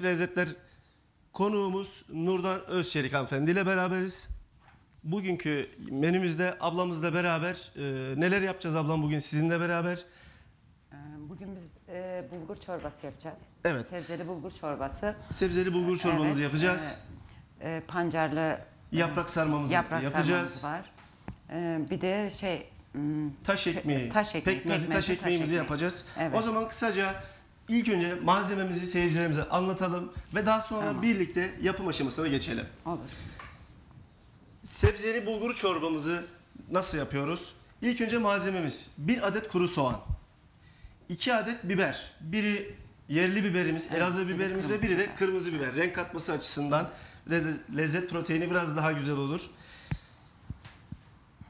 Pratik lezzetler konuğumuz Nurdan Özçelik hanımefendi ile beraberiz. Bugünkü menümüzde ablamızla beraber e, neler yapacağız ablam bugün sizinle beraber? Ee, Bugün biz e, bulgur çorbası yapacağız. Evet. Sebzeli bulgur çorbası. Sebzeli bulgur çorbamızı Evet, yapacağız. e, e, pancarlı Yaprak sarmamızı yaprak yapacağız. sarmamız var. E, bir de şey hmm, Taş ekmeği, taş ekmeği, pekmezli taş pekmezli ekmeğimizi taş ekmeği. yapacağız. Evet. O zaman kısaca ilk önce malzememizi seyircilerimize anlatalım ve daha sonra Tamam. birlikte yapım aşamasına geçelim. olur. Sebzeli bulgur çorbamızı nasıl yapıyoruz? İlk önce malzememiz 1 adet kuru soğan, 2 adet biber, biri yerli biberimiz, Elazığ biberimiz ve kırmızı biri de biber. kırmızı biber. Renk katması açısından le- lezzet proteini biraz daha güzel olur.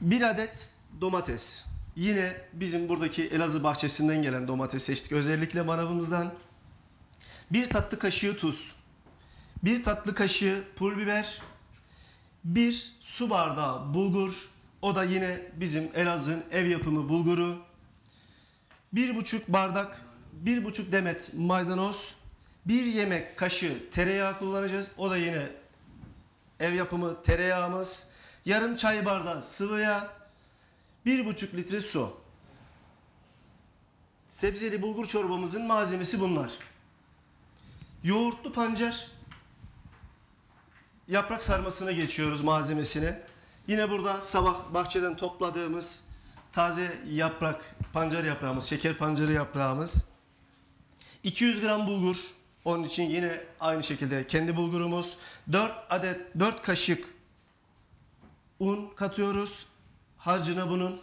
1 adet domates. Yine bizim buradaki Elazığ bahçesinden gelen domates seçtik. Özellikle manavımızdan. 1 tatlı kaşığı tuz. 1 tatlı kaşığı pul biber. 1 su bardağı bulgur. O da yine bizim Elazığ'ın ev yapımı bulguru. 1,5 bardak, 1,5 demet maydanoz. 1 yemek kaşığı tereyağı kullanacağız. O da yine ev yapımı tereyağımız. Yarım çay bardağı sıvı yağ. 1,5 litre su. Sebzeli bulgur çorbamızın malzemesi bunlar. Yoğurtlu pancar. Yaprak sarmasına geçiyoruz malzemesini. Yine burada sabah bahçeden topladığımız taze yaprak, pancar yaprağımız, şeker pancarı yaprağımız. 200 gram bulgur. Onun için yine aynı şekilde kendi bulgurumuz. 4 adet 4 kaşık un katıyoruz. Harcına bunun.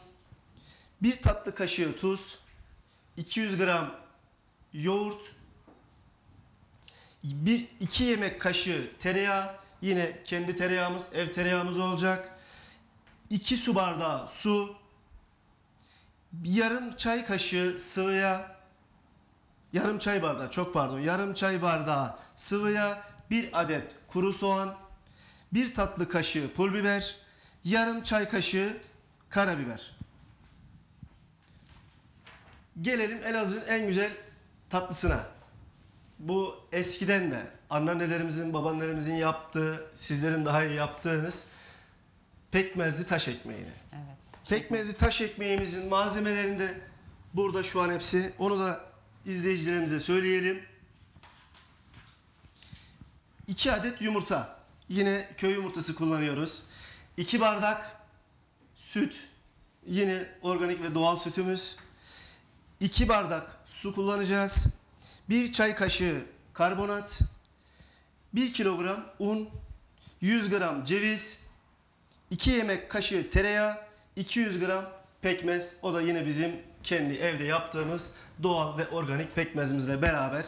1 tatlı kaşığı tuz. 200 gram yoğurt. 1 2 yemek kaşığı tereyağı. Yine kendi tereyağımız, ev tereyağımız olacak. 2 su bardağı su. Yarım çay kaşığı sıvı yağ. Yarım çay bardağı, çok pardon. Yarım çay bardağı sıvı yağ, bir adet kuru soğan, bir tatlı kaşığı pul biber, yarım çay kaşığı karabiber. Gelelim Elazığ'ın en güzel tatlısına. Bu eskiden de anneannelerimizin, babaannelerimizin yaptığı, sizlerin daha iyi yaptığınız pekmezli taş ekmeğini. Evet. Pekmezli taş ekmeğimizin malzemelerinde burada şu an hepsi. Onu da izleyicilerimize söyleyelim. 2 adet yumurta. Yine köy yumurtası kullanıyoruz. 2 bardak süt. Yine organik ve doğal sütümüz. 2 bardak su kullanacağız. 1 çay kaşığı karbonat. 1 kilogram un. 100 gram ceviz. 2 yemek kaşığı tereyağı, 200 gram pekmez. O da yine bizim kendi evde yaptığımız doğal ve organik pekmezimizle beraber.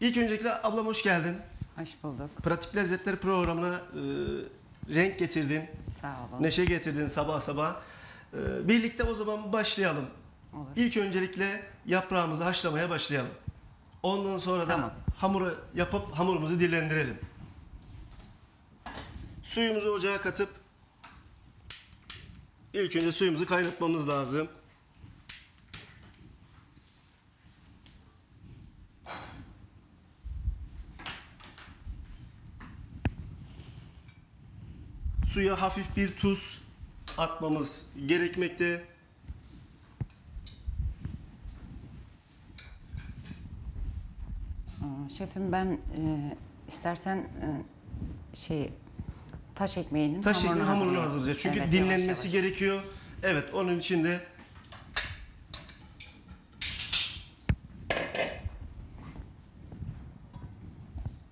İlk öncelikle ablam hoş geldin. Hoş bulduk. Pratik Lezzetler programına e, renk getirdin, Sağ olun. neşe getirdin sabah sabah. E, birlikte o zaman başlayalım. Olur. İlk öncelikle yaprağımızı haşlamaya başlayalım. Ondan sonra da Tamam. hamuru yapıp hamurumuzu dillendirelim. Suyumuzu ocağa katıp ilk önce suyumuzu kaynatmamız lazım. Suya hafif bir tuz atmamız gerekmekte. Şefim ben e, istersen e, şey taş ekmeğinin Taş ekmeği hamurunu hazırlayacağız. Çünkü Evet, dinlenmesi yavaş yavaş. gerekiyor. Evet onun için de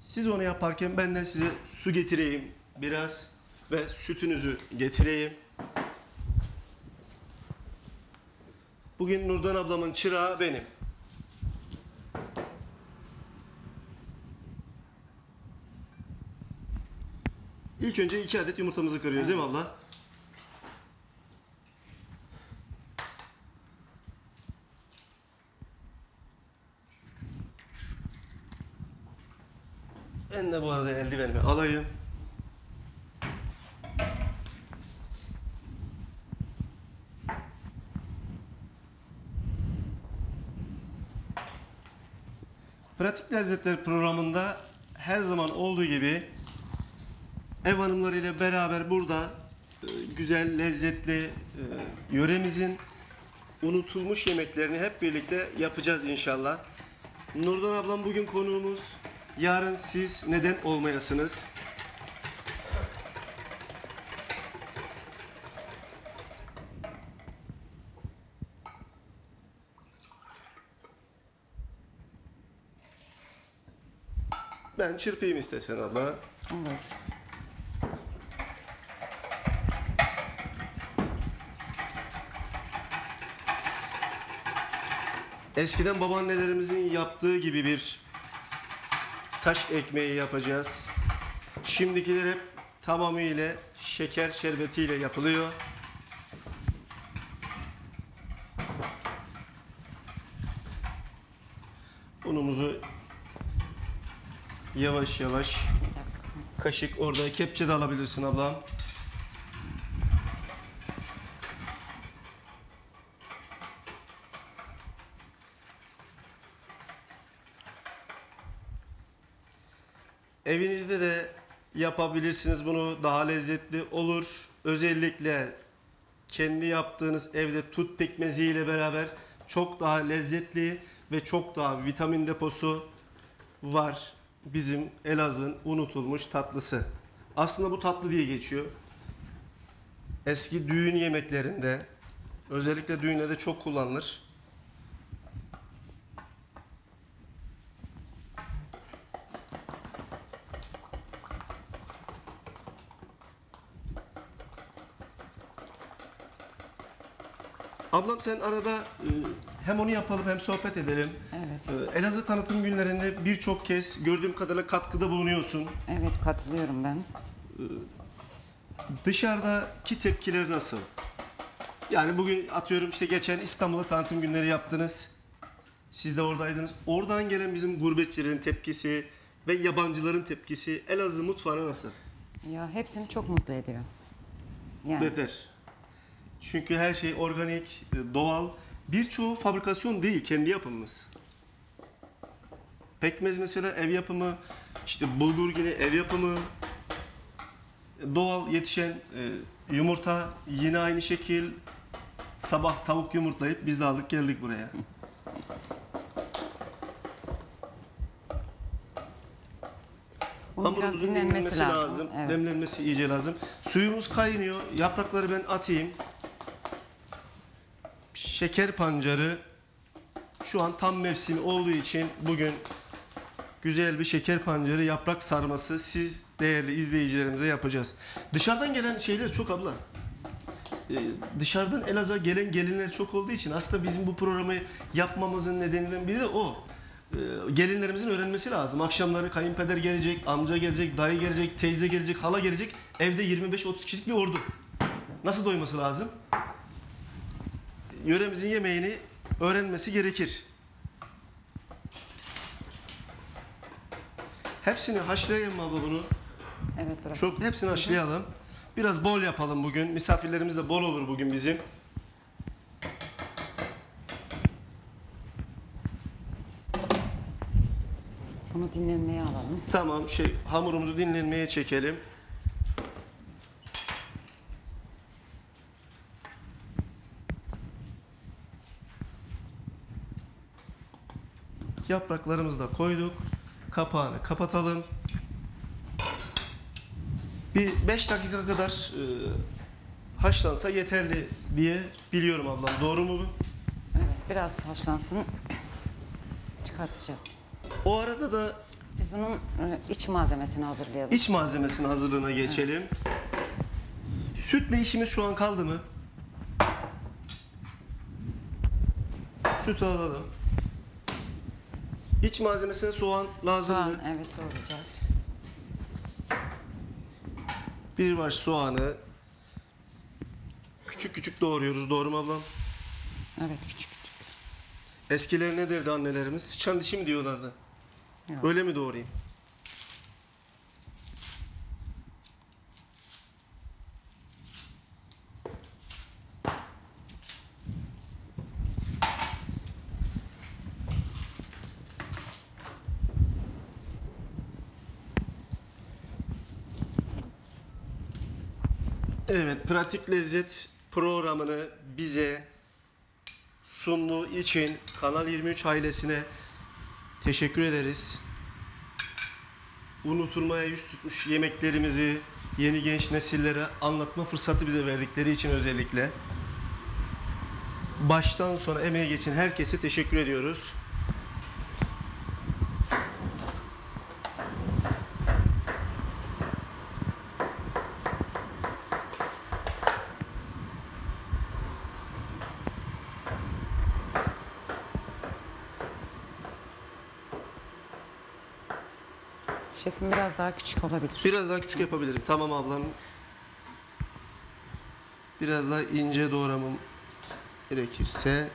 Siz onu yaparken ben de size su getireyim biraz ve sütünüzü getireyim. Bugün Nurdan ablamın çırağı benim. İlk önce iki adet yumurtamızı kırıyoruz değil mi abla? Ben de bu arada eldivenimi alayım. Pratik Lezzetler programında her zaman olduğu gibi ev hanımlarıyla beraber burada e, güzel, lezzetli e, yöremizin unutulmuş yemeklerini hep birlikte yapacağız inşallah. Nurdan ablam bugün konuğumuz. Yarın siz neden olmayasınız? Çırpayım istesen abla. Olur. Eskiden babaannelerimizin yaptığı gibi bir taş ekmeği yapacağız. Şimdikiler hep tamamıyla şeker şerbetiyle yapılıyor. Unumuzu yavaş yavaş kaşık orada kepçe de alabilirsin ablam. Evinizde de yapabilirsiniz bunu daha lezzetli olur. Özellikle kendi yaptığınız evde tut pekmeziyle beraber çok daha lezzetli ve çok daha vitamin deposu var. Bizim Elazığ'ın unutulmuş tatlısı. Aslında bu tatlı diye geçiyor. Eski düğün yemeklerinde özellikle düğünde de çok kullanılır. Ablam sen arada e, hem onu yapalım hem sohbet edelim. Evet. Ee, Elazığ tanıtım günlerinde birçok kez gördüğüm kadarıyla katkıda bulunuyorsun. Evet katılıyorum ben. Dışarıdaki tepkileri nasıl? Yani bugün atıyorum işte geçen İstanbul'da tanıtım günleri yaptınız. Siz de oradaydınız. Oradan gelen bizim gurbetçilerin tepkisi ve yabancıların tepkisi Elazığ mutfağına nasıl? Ya hepsini çok mutlu ediyor. Yani Beter. Çünkü her şey organik, e, doğal. Birçoğu fabrikasyon değil, kendi yapımımız. Pekmez mesela ev yapımı, işte bulgur yine ev yapımı, doğal yetişen e, yumurta yine aynı şekil. Sabah tavuk yumurtlayıp biz de aldık geldik buraya. biraz Hamurumuzun dinlenmesi lazım. lazım. Evet. Demlenmesi iyice lazım. Suyumuz kaynıyor. Yaprakları ben atayım. Şeker pancarı şu an tam mevsimi olduğu için bugün güzel bir şeker pancarı yaprak sarması siz değerli izleyicilerimize yapacağız. Dışarıdan gelen şeyler çok abla. Ee, dışarıdan Elazığ'a gelen gelinler çok olduğu için aslında bizim bu programı yapmamızın nedeninden biri de o. Ee, gelinlerimizin öğrenmesi lazım. Akşamları kayınpeder gelecek, amca gelecek, dayı gelecek, teyze gelecek, hala gelecek. Evde 25-30 kişilik bir ordu. Nasıl doyması lazım? Yöremizin yemeğini öğrenmesi gerekir. Hepsini haşlayayım mı abla bunu? Evet bırak. Çok hepsini haşlayalım. Biraz bol yapalım bugün. Misafirlerimiz de bol olur bugün bizim. Bunu dinlenmeye alalım. Tamam şey hamurumuzu dinlenmeye çekelim. Yapraklarımızı da koyduk. Kapağını kapatalım. Bir 5 dakika kadar e, haşlansa yeterli diye biliyorum ablam. Doğru mu bu? Evet biraz haşlansın. Çıkartacağız. O arada da Biz bunun e, iç malzemesini hazırlayalım. İç malzemesinin hazırlığına geçelim. Sütle işimiz şu an kaldı mı? Süt alalım. İç malzemesine soğan lazımdı. Soğan evet doğrayacağız. Bir baş soğanı küçük küçük doğruyoruz. Doğru mu ablam? Evet küçük küçük. Eskiler ne derdi annelerimiz? Sıçan dişi mi diyorlardı? Yok. Öyle mi doğrayayım? Evet, Pratik Lezzet programını bize sunduğu için Kanal 23 ailesine teşekkür ederiz. Unutulmaya yüz tutmuş yemeklerimizi yeni genç nesillere anlatma fırsatı bize verdikleri için özellikle baştan sona emeği geçen herkese teşekkür ediyoruz. Biraz daha küçük olabilir. Biraz daha küçük yapabilirim. Tamam ablam. Biraz daha ince doğramam gerekirse.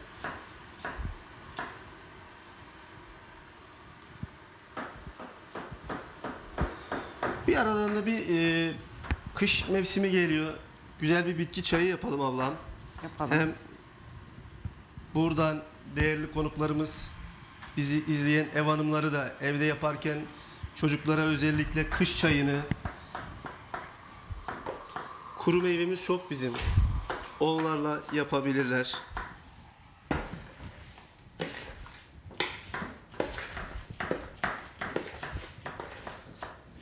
Bir aradan da bir e, kış mevsimi geliyor. Güzel bir bitki çayı yapalım ablam. Yapalım. Hem buradan değerli konuklarımız bizi izleyen ev hanımları da evde yaparken çocuklara özellikle kış çayını kuru meyvemiz çok bizim. Onlarla yapabilirler.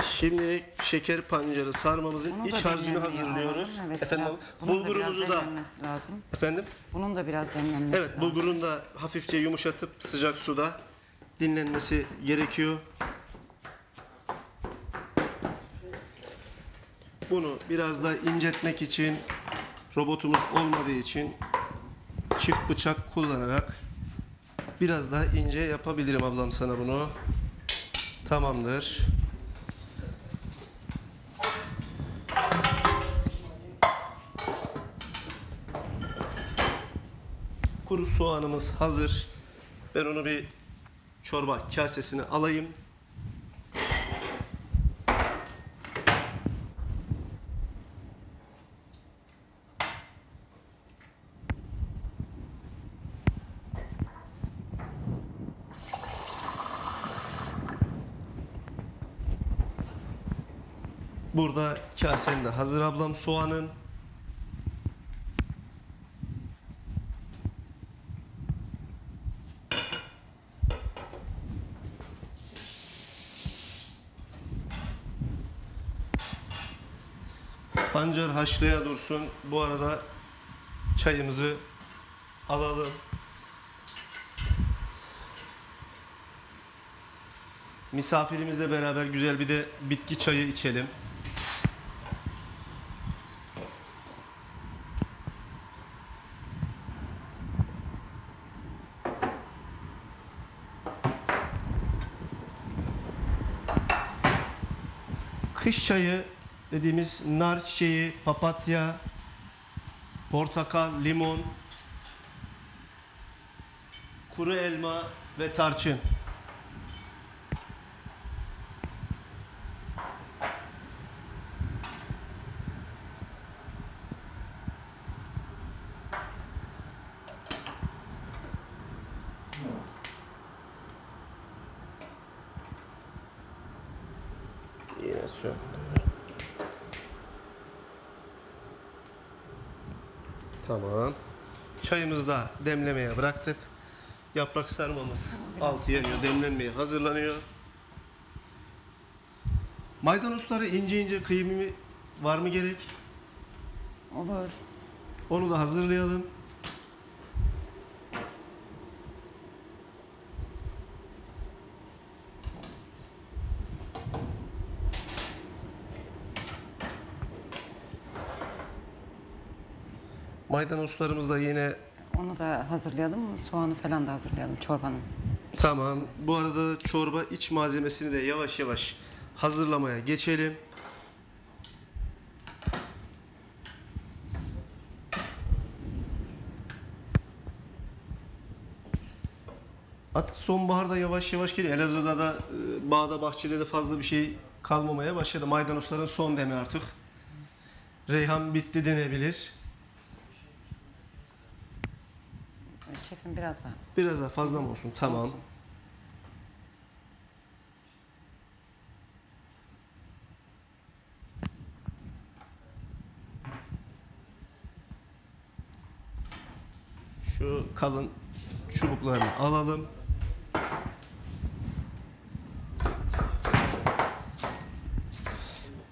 Şimdilik şeker pancarı sarmamızın da iç harcını hazırlıyoruz. Evet, Efendim biraz- bunun da bulgurumuzu biraz da demlenmesi lazım. efendim Bunun da biraz demlenmesi Evet, lazım. bulgurun da hafifçe yumuşatıp sıcak suda dinlenmesi gerekiyor. Bunu biraz da incetmek için robotumuz olmadığı için çift bıçak kullanarak biraz daha ince yapabilirim ablam sana bunu. Tamamdır. Kuru soğanımız hazır. Ben onu bir çorba kasesine alayım. Burada kasen de hazır ablam soğanın. Pancar haşlaya dursun. Bu arada çayımızı alalım. Misafirimizle beraber güzel bir de bitki çayı içelim. Kış çayı dediğimiz nar çiçeği, papatya, portakal, limon, kuru elma ve tarçın. Yine söndü. Tamam. Çayımızı da demlemeye bıraktık. Yaprak sarmamız altı yanıyor, demlenmeye hazırlanıyor. Maydanozları ince ince kıyımı var mı gerek? Olur. Onu da hazırlayalım. Maydanozlarımız da yine Onu da hazırlayalım? Soğanı falan da hazırlayalım çorbanın. tamam. Bu arada çorba iç malzemesini de yavaş yavaş hazırlamaya geçelim. Artık sonbaharda yavaş yavaş geliyor. Elazığ'da da e, bağda bahçede de fazla bir şey kalmamaya başladı. Maydanozların son demi artık. Reyhan bitti denebilir. Biraz daha. Biraz daha fazla mı olsun? Tamam. Olsun. Şu kalın çubuklarını alalım.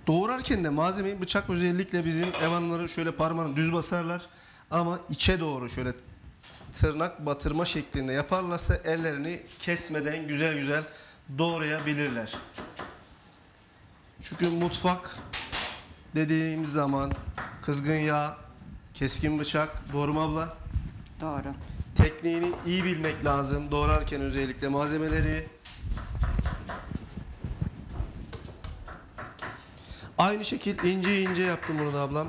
Doğrarken de malzemeyi bıçak özellikle bizim ev hanımları şöyle parmağını düz basarlar. Ama içe doğru şöyle tırnak batırma şeklinde yaparlarsa ellerini kesmeden güzel güzel doğrayabilirler. Çünkü mutfak dediğimiz zaman kızgın yağ, keskin bıçak, doğru mu abla? Doğru. Tekniğini iyi bilmek lazım doğrarken özellikle malzemeleri. Aynı şekil ince ince yaptım bunu da ablam.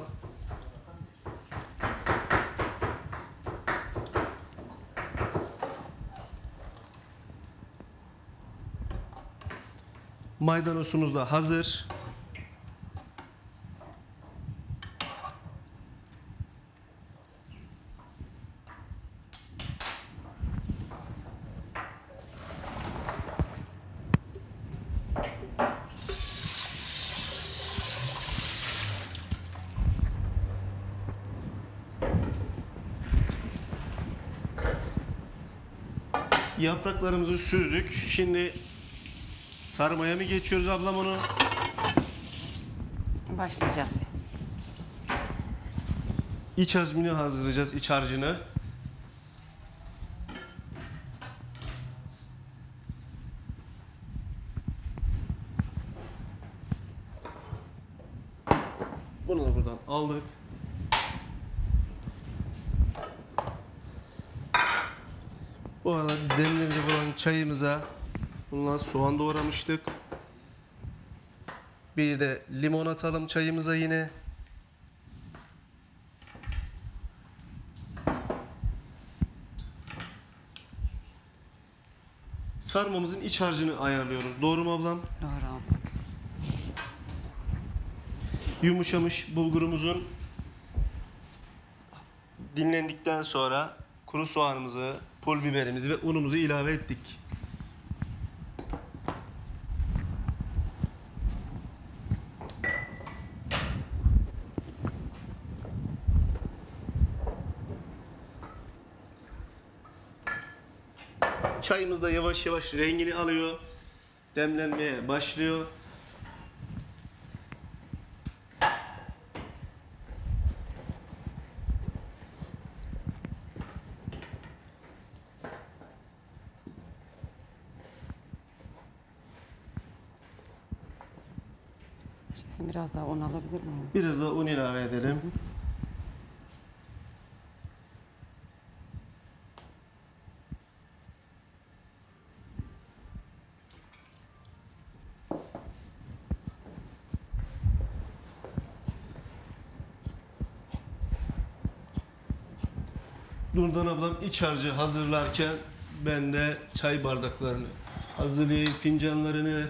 Maydanozumuz da hazır. Yapraklarımızı süzdük. Şimdi sarmaya mı geçiyoruz ablam onu? Başlayacağız. İç harcını hazırlayacağız, iç harcını. Bunu da buradan aldık. Bu arada demlenecek olan çayımıza bundan soğan doğramıştık. Bir de limon atalım çayımıza yine. Sarmamızın iç harcını ayarlıyoruz. Doğru mu ablam? Doğru. Yumuşamış bulgurumuzun dinlendikten sonra kuru soğanımızı, pul biberimizi ve unumuzu ilave ettik. Çayımız da yavaş yavaş rengini alıyor. Demlenmeye başlıyor. Biraz daha un alabilir miyim? Biraz da un ilave edelim. Nurdan ablam iç harcı hazırlarken ben de çay bardaklarını hazırlayayım, fincanlarını.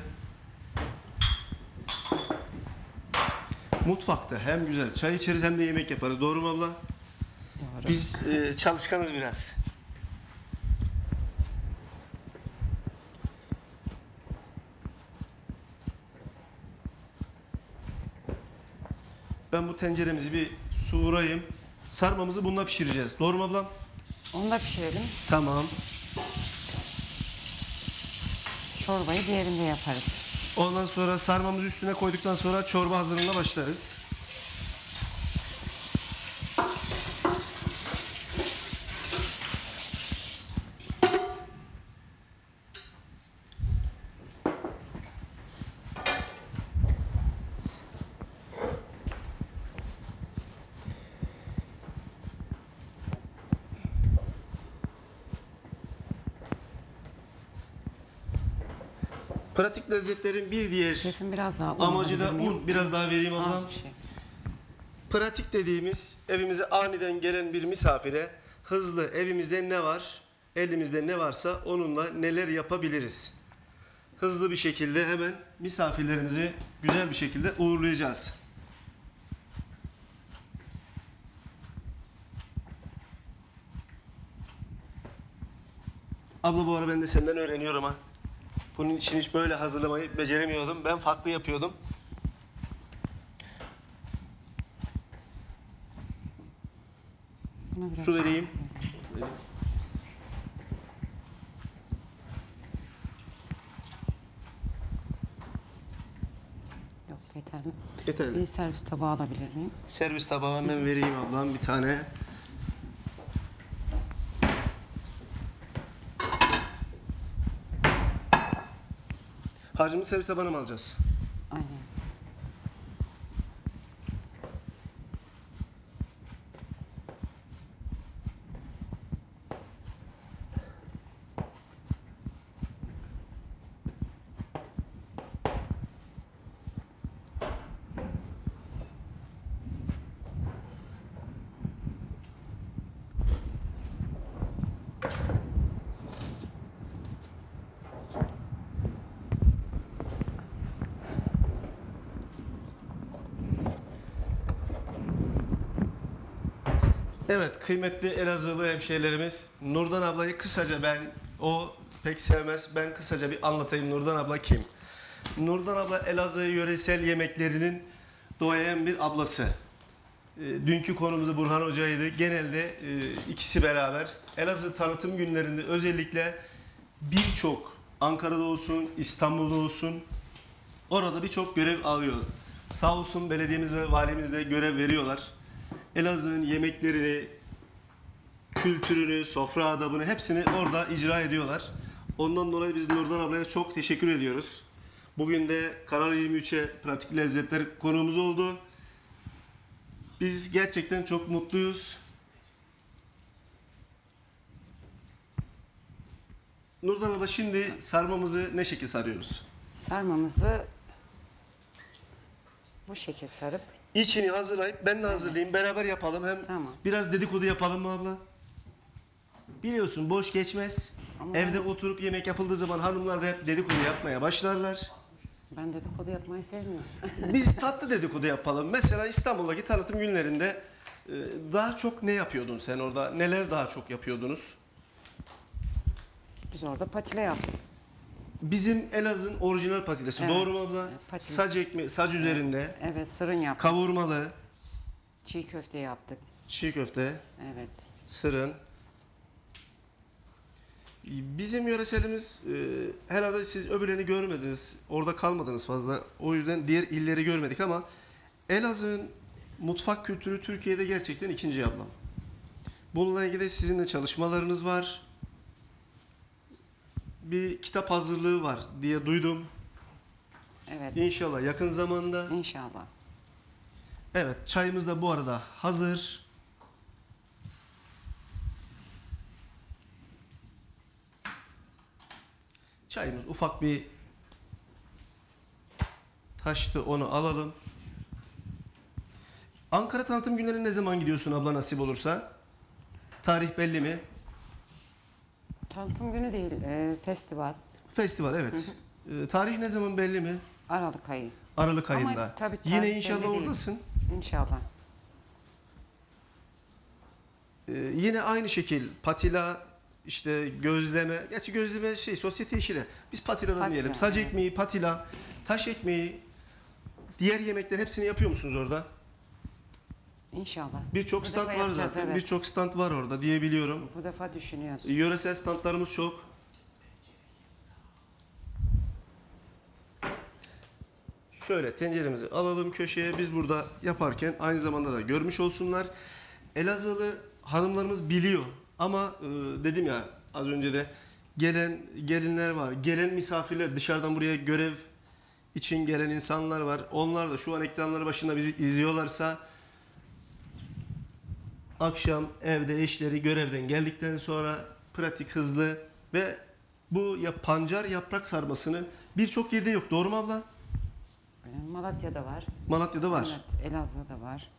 Mutfakta hem güzel çay içeriz hem de yemek yaparız. Doğru mu abla? Doğru. Biz e, çalışkanız biraz. Ben bu tenceremizi bir su vurayım. Sarmamızı bununla pişireceğiz. Doğru mu ablam? Onu da pişirelim. Tamam. Çorbayı diğerinde yaparız. Ondan sonra sarmamızı üstüne koyduktan sonra çorba hazırlığına başlarız. Lezzetlerin bir diğer Şefim biraz daha un Amacı da alabilir miyim? un. Biraz daha vereyim ablam. Az bir şey. Pratik dediğimiz evimize aniden gelen bir misafire hızlı evimizde ne var, elimizde ne varsa onunla neler yapabiliriz. Hızlı bir şekilde hemen misafirlerimizi güzel bir şekilde uğurlayacağız. Abla bu ara ben de senden öğreniyorum ha. Bunun için hiç böyle hazırlamayı beceremiyordum. Ben farklı yapıyordum. Su vereyim. vereyim. Yok yeterli. Yeterli. Bir servis tabağı alabilir miyim? Servis tabağı hemen vereyim ablam bir tane. Harcımı servis tabağına mı alacağız? Aynen. Evet kıymetli Elazığlı hemşehrilerimiz Nurdan ablayı kısaca ben o pek sevmez ben kısaca bir anlatayım Nurdan abla kim? Nurdan abla Elazığ yöresel yemeklerinin doğayan bir ablası. E, Dünkü konumuz Burhan Hoca'ydı. Genelde e, ikisi beraber Elazığ tanıtım günlerinde özellikle birçok Ankara'da olsun, İstanbul'da olsun orada birçok görev alıyor. Sağ olsun belediyemiz ve valimiz de görev veriyorlar. Elazığ'ın yemeklerini, kültürünü, sofra adabını hepsini orada icra ediyorlar. Ondan dolayı biz Nurdan ablaya çok teşekkür ediyoruz. Bugün de Kanal 23'e pratik lezzetler konuğumuz oldu. Biz gerçekten çok mutluyuz. Nurdan abla şimdi sarmamızı ne şekil sarıyoruz? Sarmamızı bu şekil sarıp İçini hazırlayıp ben de hazırlayayım. Beraber yapalım. Hem Tamam. biraz dedikodu yapalım mı abla? Biliyorsun boş geçmez. Evde oturup yemek yapıldığı zaman hanımlar da hep dedikodu yapmaya başlarlar. ben dedikodu yapmayı sevmiyorum. Biz tatlı dedikodu yapalım. Mesela İstanbul'daki tanıtım günlerinde e, daha çok ne yapıyordun sen orada? Neler daha çok yapıyordunuz? Biz orada patile yaptık. Bizim Elazığ'ın orijinal patilesi. Evet. Doğru mu abla? Patile. Sac ekmeği, sac üzerinde. Evet sırın yaptık. Kavurmalı, Çiğ köfte yaptık. çiğ köfte, Evet. sırın. Bizim yöreselimiz e, herhalde siz öbürlerini görmediniz. Orada kalmadınız fazla. O yüzden diğer illeri görmedik ama Elazığ'ın mutfak kültürü Türkiye'de gerçekten ikinci ablam. Bununla ilgili de sizin de çalışmalarınız var. Bir kitap hazırlığı var diye duydum. Evet. İnşallah yakın zamanda. İnşallah. Evet çayımız da bu arada hazır. Çayımız ufak bir taştı onu alalım. Ankara tanıtım günlerine ne zaman gidiyorsun abla nasip olursa? Tarih belli mi? Tanıtım günü değil, e, festival. Festival evet. Ee, tarih ne zaman belli mi? Aralık ayı. Aralık Ama ayında. tabii Yine inşallah belli değil. oradasın. İnşallah. Ee, yine aynı şekil patila işte gözleme gerçi gözleme şey sosyete işi de biz patiladan Patila, diyelim. Sac evet. ekmeği, patila, taş ekmeği diğer yemekler hepsini yapıyor musunuz orada? İnşallah. Birçok stand var zaten. evet. Birçok stand var orada diye biliyorum. Bu defa düşünüyoruz. Yöresel standlarımız çok. Şöyle tenceremizi alalım köşeye. Biz burada yaparken aynı zamanda da görmüş olsunlar. Elazığlı hanımlarımız biliyor. Ama e, dedim ya az önce de gelen gelinler var. Gelen misafirler dışarıdan buraya görev için gelen insanlar var. Onlar da şu an ekranları başında bizi izliyorlarsa akşam evde eşleri görevden geldikten sonra pratik hızlı ve bu ya pancar yaprak sarmasını birçok yerde yok. Doğru mu abla? Malatya'da var. Malatya'da var. Evet, Elazığ'da var.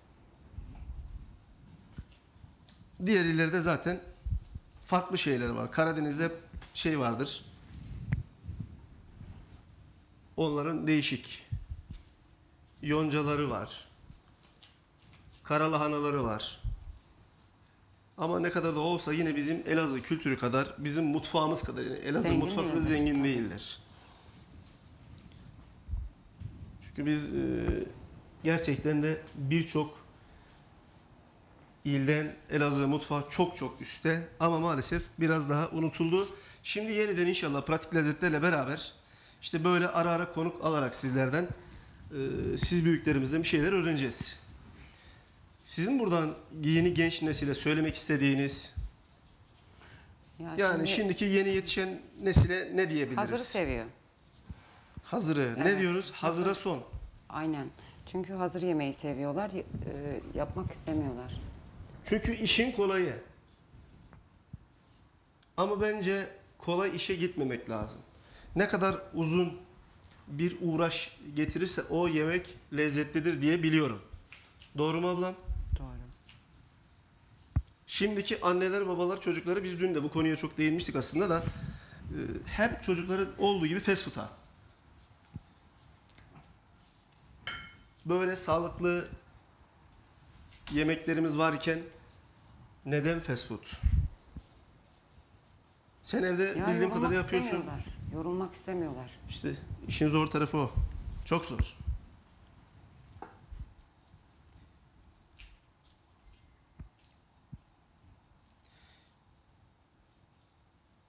Diğer illerde zaten farklı şeyler var. Karadeniz'de hep şey vardır. Onların değişik yoncaları var. Karalahanaları var. Ama ne kadar da olsa yine bizim Elazığ kültürü kadar, bizim mutfağımız kadar yani Elazığ Zengin değiller, zengin tabii. değiller. Çünkü biz e, gerçekten de birçok ilden Elazığ mutfağı çok çok üstte ama maalesef biraz daha unutuldu. Şimdi yeniden inşallah pratik lezzetlerle beraber işte böyle ara ara konuk alarak sizlerden e, siz büyüklerimizden bir şeyler öğreneceğiz. Sizin buradan yeni genç nesile söylemek istediğiniz Ya yani şimdi şimdiki yeni yetişen nesile ne diyebiliriz? hazırı seviyor. Hazırı. Ne diyoruz? Hazıra son. Aynen. Çünkü hazır yemeği seviyorlar, y- e, yapmak istemiyorlar. Çünkü işin kolayı. Ama bence kolay işe gitmemek lazım. Ne kadar uzun bir uğraş getirirse o yemek lezzetlidir diye biliyorum. Doğru mu ablam? Şimdiki anneler, babalar, çocukları biz dün de bu konuya çok değinmiştik aslında da e, hep çocukları olduğu gibi fast food'a. Böyle sağlıklı yemeklerimiz varken neden fast food? Sen evde Ya bildiğim kadarıyla yapıyorsun. istemiyorlar. Yorulmak istemiyorlar. İşte işin zor tarafı o. Çok zor.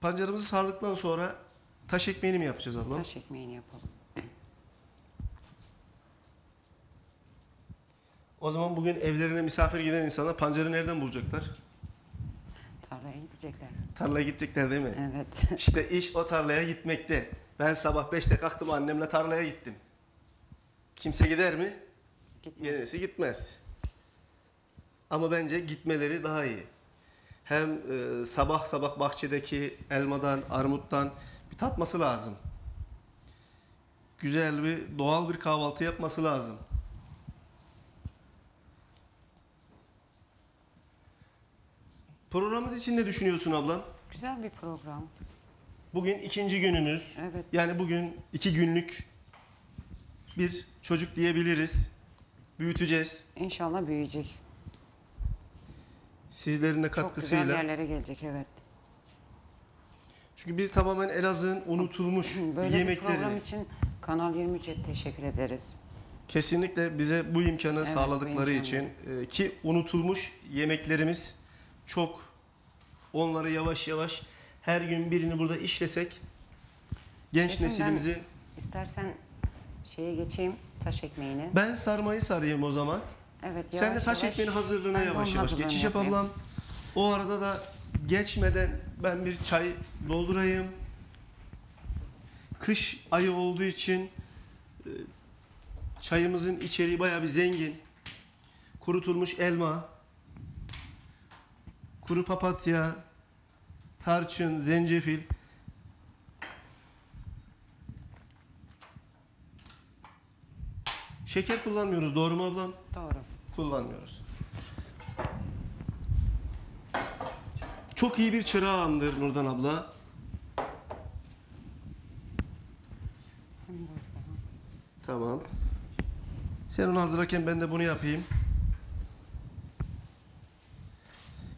Pancarımızı sardıktan sonra taş ekmeğini mi yapacağız ablam? Taş ekmeğini yapalım. O zaman bugün evlerine misafir giden insanlar pancarı nereden bulacaklar? Tarlaya gidecekler. Tarlaya gidecekler değil mi? Evet. İşte iş o tarlaya gitmekte. Ben sabah 5'te kalktım annemle tarlaya gittim. Kimse gider mi? Gitmez. Yenisi gitmez. Ama bence gitmeleri daha iyi. Hem e, sabah sabah bahçedeki elmadan, armuttan bir tatması lazım. Güzel bir doğal bir kahvaltı yapması lazım. Programımız için ne düşünüyorsun ablam? Güzel bir program. Bugün ikinci günümüz. Evet. Yani bugün iki günlük bir çocuk diyebiliriz. Büyüteceğiz. İnşallah büyüyecek. Sizlerin de Çok güzel katkısıyla. yerlere gelecek evet. Çünkü biz tamamen Elazığ'ın unutulmuş Böyle bir program yemeklerini için Kanal 23'e teşekkür ederiz. kesinlikle bize bu imkanı Evet, sağladıkları bu için e, ki unutulmuş yemeklerimiz çok onları yavaş yavaş her gün birini burada işlesek genç Şefim, ben- nesilimizi İstersen şeye geçeyim taş ekmeğine. ben sarmayı sarayım o zaman. Evet Sen de yavaş taş yavaş ekmeğinin hazırlığına ben de yavaş onun yavaş hazırlığını geçiş yap yapayım. ablam. O arada da geçmeden ben bir çay doldurayım. Kış ayı olduğu için e, çayımızın içeriği bayağı bir zengin. Kurutulmuş elma, kuru papatya, tarçın, zencefil. Şeker kullanmıyoruz doğru mu ablam? Doğru. Kullanmıyoruz. Çok iyi bir çırağımdır Nurdan abla. Tamam. Sen onu hazırlarken ben de bunu yapayım.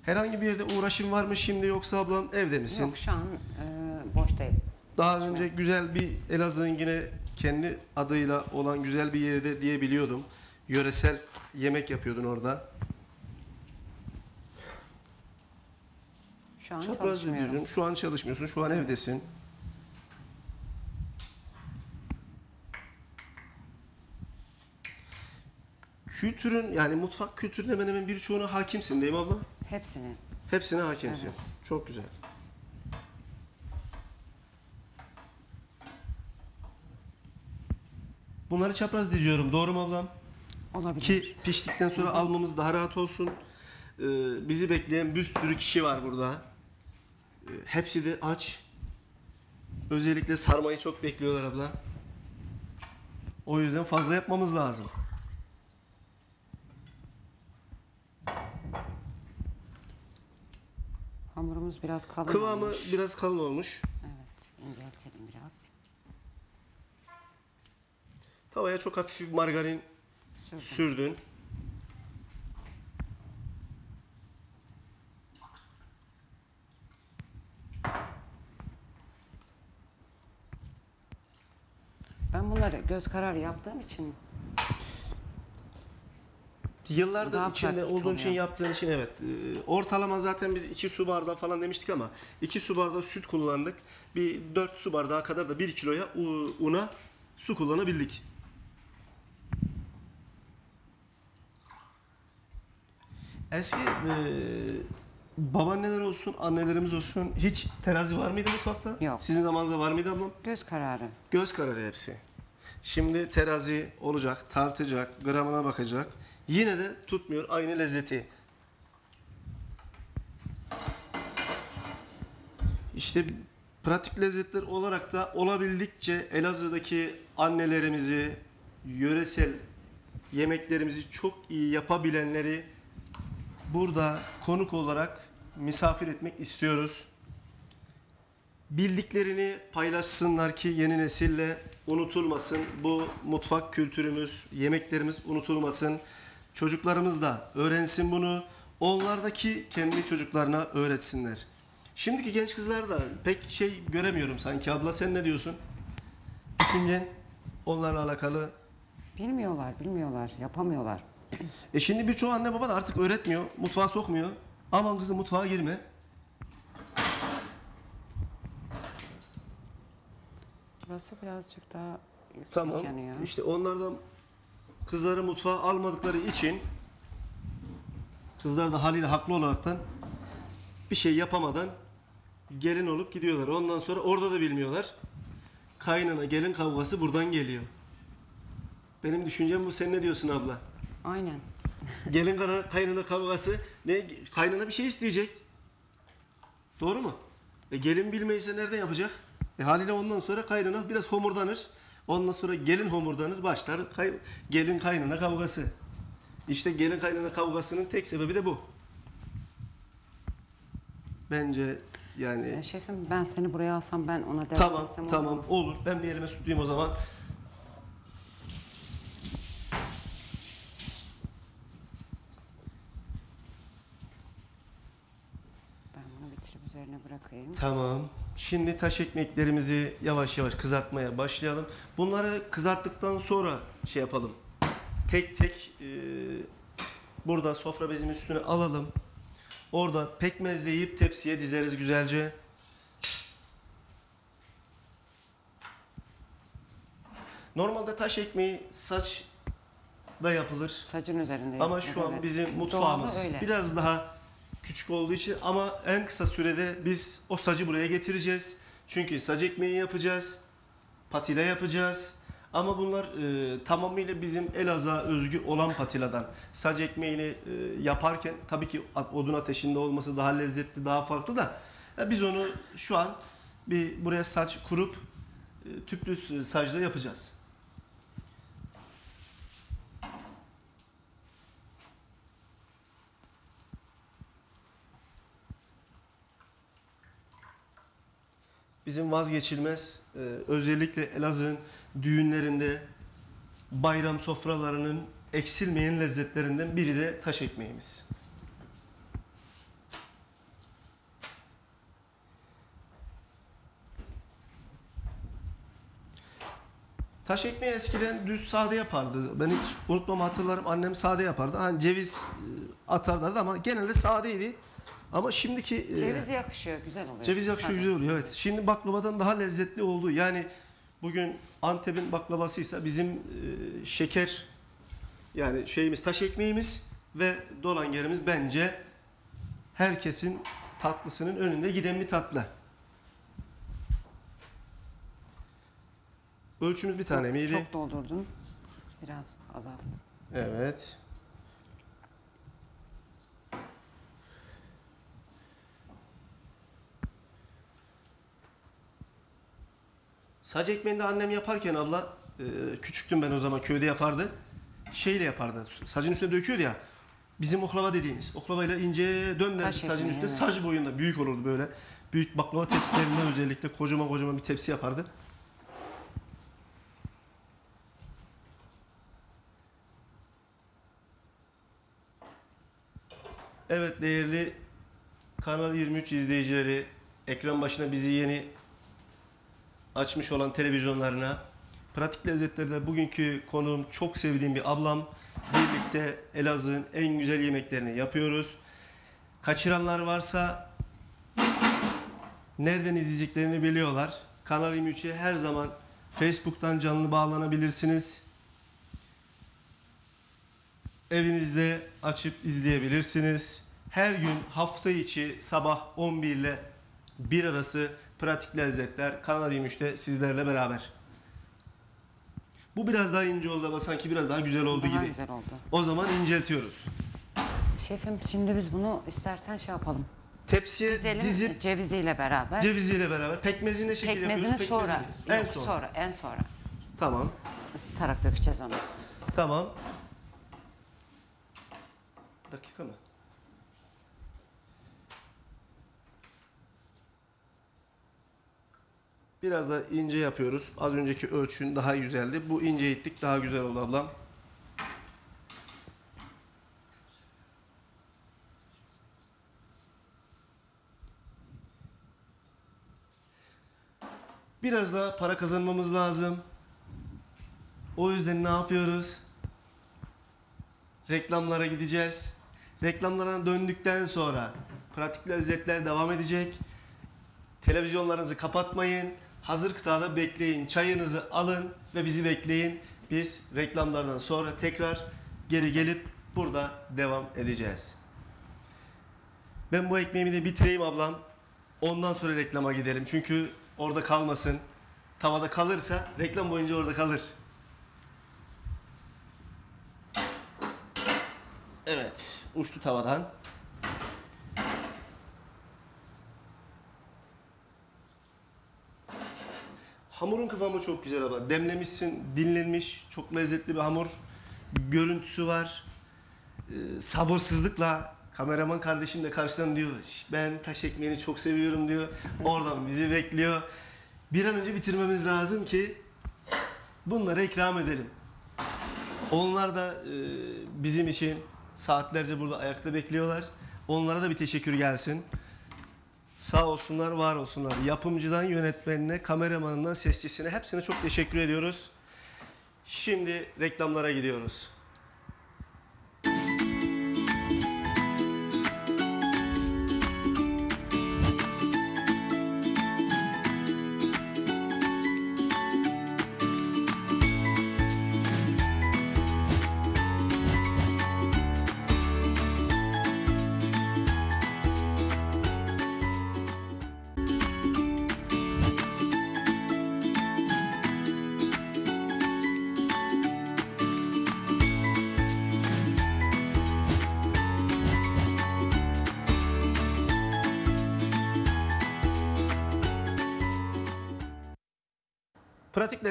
Herhangi bir yerde uğraşın var mı şimdi yoksa ablam evde misin? Yok şu an e, boştayım. Daha önce güzel bir Elazığ'ın yine kendi adıyla olan güzel bir yerde diyebiliyordum. Yöresel yemek yapıyordun orada. Şu an Çapraz düzgün. Şu an çalışmıyorsun. Şu an evdesin. Kültürün yani mutfak kültürüne hemen hemen birçoğuna hakimsin değil mi abla? Hepsini. Hepsine hakimsin. Evet. Çok güzel. Bunları çapraz diziyorum. Doğru mu ablam? Olabilir. Ki piştikten sonra almamız daha rahat olsun. Ee, bizi bekleyen bir sürü kişi var burada. Ee, hepsi de aç. Özellikle sarmayı çok bekliyorlar abla. O yüzden fazla yapmamız lazım. Hamurumuz biraz kalın Kıvamı olmuş. biraz kalın olmuş. Evet, inceltelim biraz. Tavaya çok hafif bir margarin Sürdün. Ben bunları göz kararı yaptığım için Yıllardır Daha içinde olduğun için yaptığın için evet. Ee, Ortalama zaten biz 2 su bardağı falan demiştik ama 2 su bardağı süt kullandık. Bir 4 su bardağı kadar da 1 kiloya una su kullanabildik. Eski e, babaanneler olsun, annelerimiz olsun hiç terazi var mıydı mutfakta? Yok. Sizin zamanınızda var mıydı ablam? Göz kararı. Göz kararı hepsi. Şimdi terazi olacak, tartacak, gramına bakacak. Yine de tutmuyor aynı lezzeti. İşte pratik lezzetler olarak da olabildikçe Elazığ'daki annelerimizi, yöresel yemeklerimizi çok iyi yapabilenleri burada konuk olarak misafir etmek istiyoruz bildiklerini paylaşsınlar ki yeni nesille unutulmasın. Bu mutfak kültürümüz, yemeklerimiz unutulmasın. Çocuklarımız da öğrensin bunu. Onlardaki kendi çocuklarına öğretsinler. Şimdiki genç kızlar da pek şey göremiyorum sanki. Abla sen ne diyorsun? Düşüncen onlarla alakalı. Bilmiyorlar, bilmiyorlar, yapamıyorlar. E şimdi birçoğu anne baba da artık öğretmiyor. Mutfağa sokmuyor. Aman kızım mutfağa girme. Burası birazcık daha yüksek Tamam. yanıyor. İşte onlardan kızları mutfağa almadıkları için kızlar da haliyle haklı olaraktan bir şey yapamadan gelin olup gidiyorlar. Ondan sonra orada da bilmiyorlar. Kaynana gelin kavgası buradan geliyor. Benim düşüncem bu. Sen ne diyorsun abla? Aynen. Gelin kaynana, kaynana kavgası ne? Kaynana bir şey isteyecek. Doğru mu? E gelin bilmeyse nereden yapacak? E haliyle ondan sonra kaynana biraz homurdanır. Ondan sonra gelin homurdanır. Başlar kay- gelin kaynana kavgası. İşte gelin kaynana kavgasının tek sebebi de bu. Bence yani E, şefim ben seni buraya alsam ben ona devam tamam etsem olur tamam olur. Ben bir elime sütleyeyim o zaman. Ben bunu bitirip üzerine bırakayım. Tamam. Şimdi taş ekmeklerimizi yavaş yavaş kızartmaya başlayalım. Bunları kızarttıktan sonra şey yapalım. Tek tek e, burada sofra bezimin üstüne alalım. Orada pekmezleyip tepsiye dizeriz güzelce. Normalde taş ekmeği saç da yapılır. Sacın üzerinde Ama yapılır, şu an evet. bizim mutfağımız biraz daha küçük olduğu için ama en kısa sürede biz o sacı buraya getireceğiz. Çünkü sac ekmeği yapacağız, patile yapacağız. Ama bunlar e, tamamıyla bizim Elazığ'a özgü olan patiladan. Sac ekmeğini e, yaparken tabii ki odun ateşinde olması daha lezzetli, daha farklı da e, biz onu şu an bir buraya saç kurup e, tüplü sacda yapacağız. Bizim vazgeçilmez e, özellikle Elazığ'ın düğünlerinde bayram sofralarının eksilmeyen lezzetlerinden biri de taş ekmeğimiz. Taş ekmeği eskiden düz sade yapardı. Ben hiç unutmam hatırlarım annem sade yapardı. Hani ceviz e, atarlardı ama genelde sadeydi. Ama şimdiki e, Ceviz yakışıyor, güzel oluyor. Ceviz yakışıyor güzel oluyor evet. Şimdi baklavadan daha lezzetli oldu. Yani bugün Antep'in baklavasıysa bizim e, şeker yani şeyimiz taş ekmeğimiz ve dolangerimiz bence herkesin tatlısının önünde giden bir tatlı. Ölçümüz bir tane miydi? Çok doldurdun. Biraz azalt. Evet. Sac ekmeğini de annem yaparken abla, e, küçüktüm ben o zaman köyde yapardı. Şeyle yapardı, sacın üstüne döküyordu ya. Bizim oklava dediğimiz. Oklavayla ince dönderdi Taş sacın ekmeği, üstüne. evet. Sac boyunda büyük olurdu böyle. Büyük baklava tepsilerinde özellikle kocaman kocaman bir tepsi yapardı. Evet değerli Kanal 23 izleyicileri, ekran başına bizi yeni açmış olan televizyonlarına, pratik lezzetlerde bugünkü konuğum çok sevdiğim bir ablam. birlikte Elazığ'ın en güzel yemeklerini yapıyoruz. Kaçıranlar varsa nereden izleyeceklerini biliyorlar. Kanal 23'e her zaman Facebook'tan canlı bağlanabilirsiniz. Evinizde açıp izleyebilirsiniz. Her gün hafta içi sabah 11 ile 1 arası pratik lezzetler Kanal 23'te sizlerle beraber. Bu biraz daha ince oldu ama sanki biraz daha güzel oldu Daha gibi. güzel oldu. O zaman inceltiyoruz. Şefim şimdi biz bunu istersen şey yapalım. Tepsiye Dizelim dizip ceviziyle beraber. ceviziyle beraber pekmezini ne şekil Pekmezini yapıyoruz? sonra. En Yok, son. Sonra, en sonra. Tamam. Isıtarak dökeceğiz onu. Tamam. Dakika mı? Biraz da ince yapıyoruz. Az önceki ölçün daha güzeldi. Bu ince ittik daha güzel oldu ablam. Biraz daha para kazanmamız lazım. O yüzden ne yapıyoruz? Reklamlara gideceğiz. Reklamlara döndükten sonra pratik lezzetler devam edecek. Televizyonlarınızı kapatmayın. Hazır kıtada bekleyin. Çayınızı alın ve bizi bekleyin. Biz reklamlardan sonra tekrar geri gelip burada devam edeceğiz. Ben bu ekmeğimi de bitireyim ablam. Ondan sonra reklama gidelim. Çünkü orada kalmasın. Tavada kalırsa reklam boyunca orada kalır. Evet, uçtu tavadan. Hamurun kıvamı çok güzel ama demlemişsin, dinlenmiş, çok lezzetli bir hamur. Görüntüsü var. Ee, sabırsızlıkla kameraman kardeşim de karşıdan diyor. "Şş, Ben taş ekmeğini çok seviyorum diyor. Oradan bizi bekliyor. Bir an önce bitirmemiz lazım ki bunları ikram edelim. Onlar da e, bizim için saatlerce burada ayakta bekliyorlar. Onlara da bir teşekkür gelsin. Sağ olsunlar, var olsunlar. Yapımcıdan yönetmenine, kameramanından sesçisine hepsine çok teşekkür ediyoruz. Şimdi reklamlara gidiyoruz.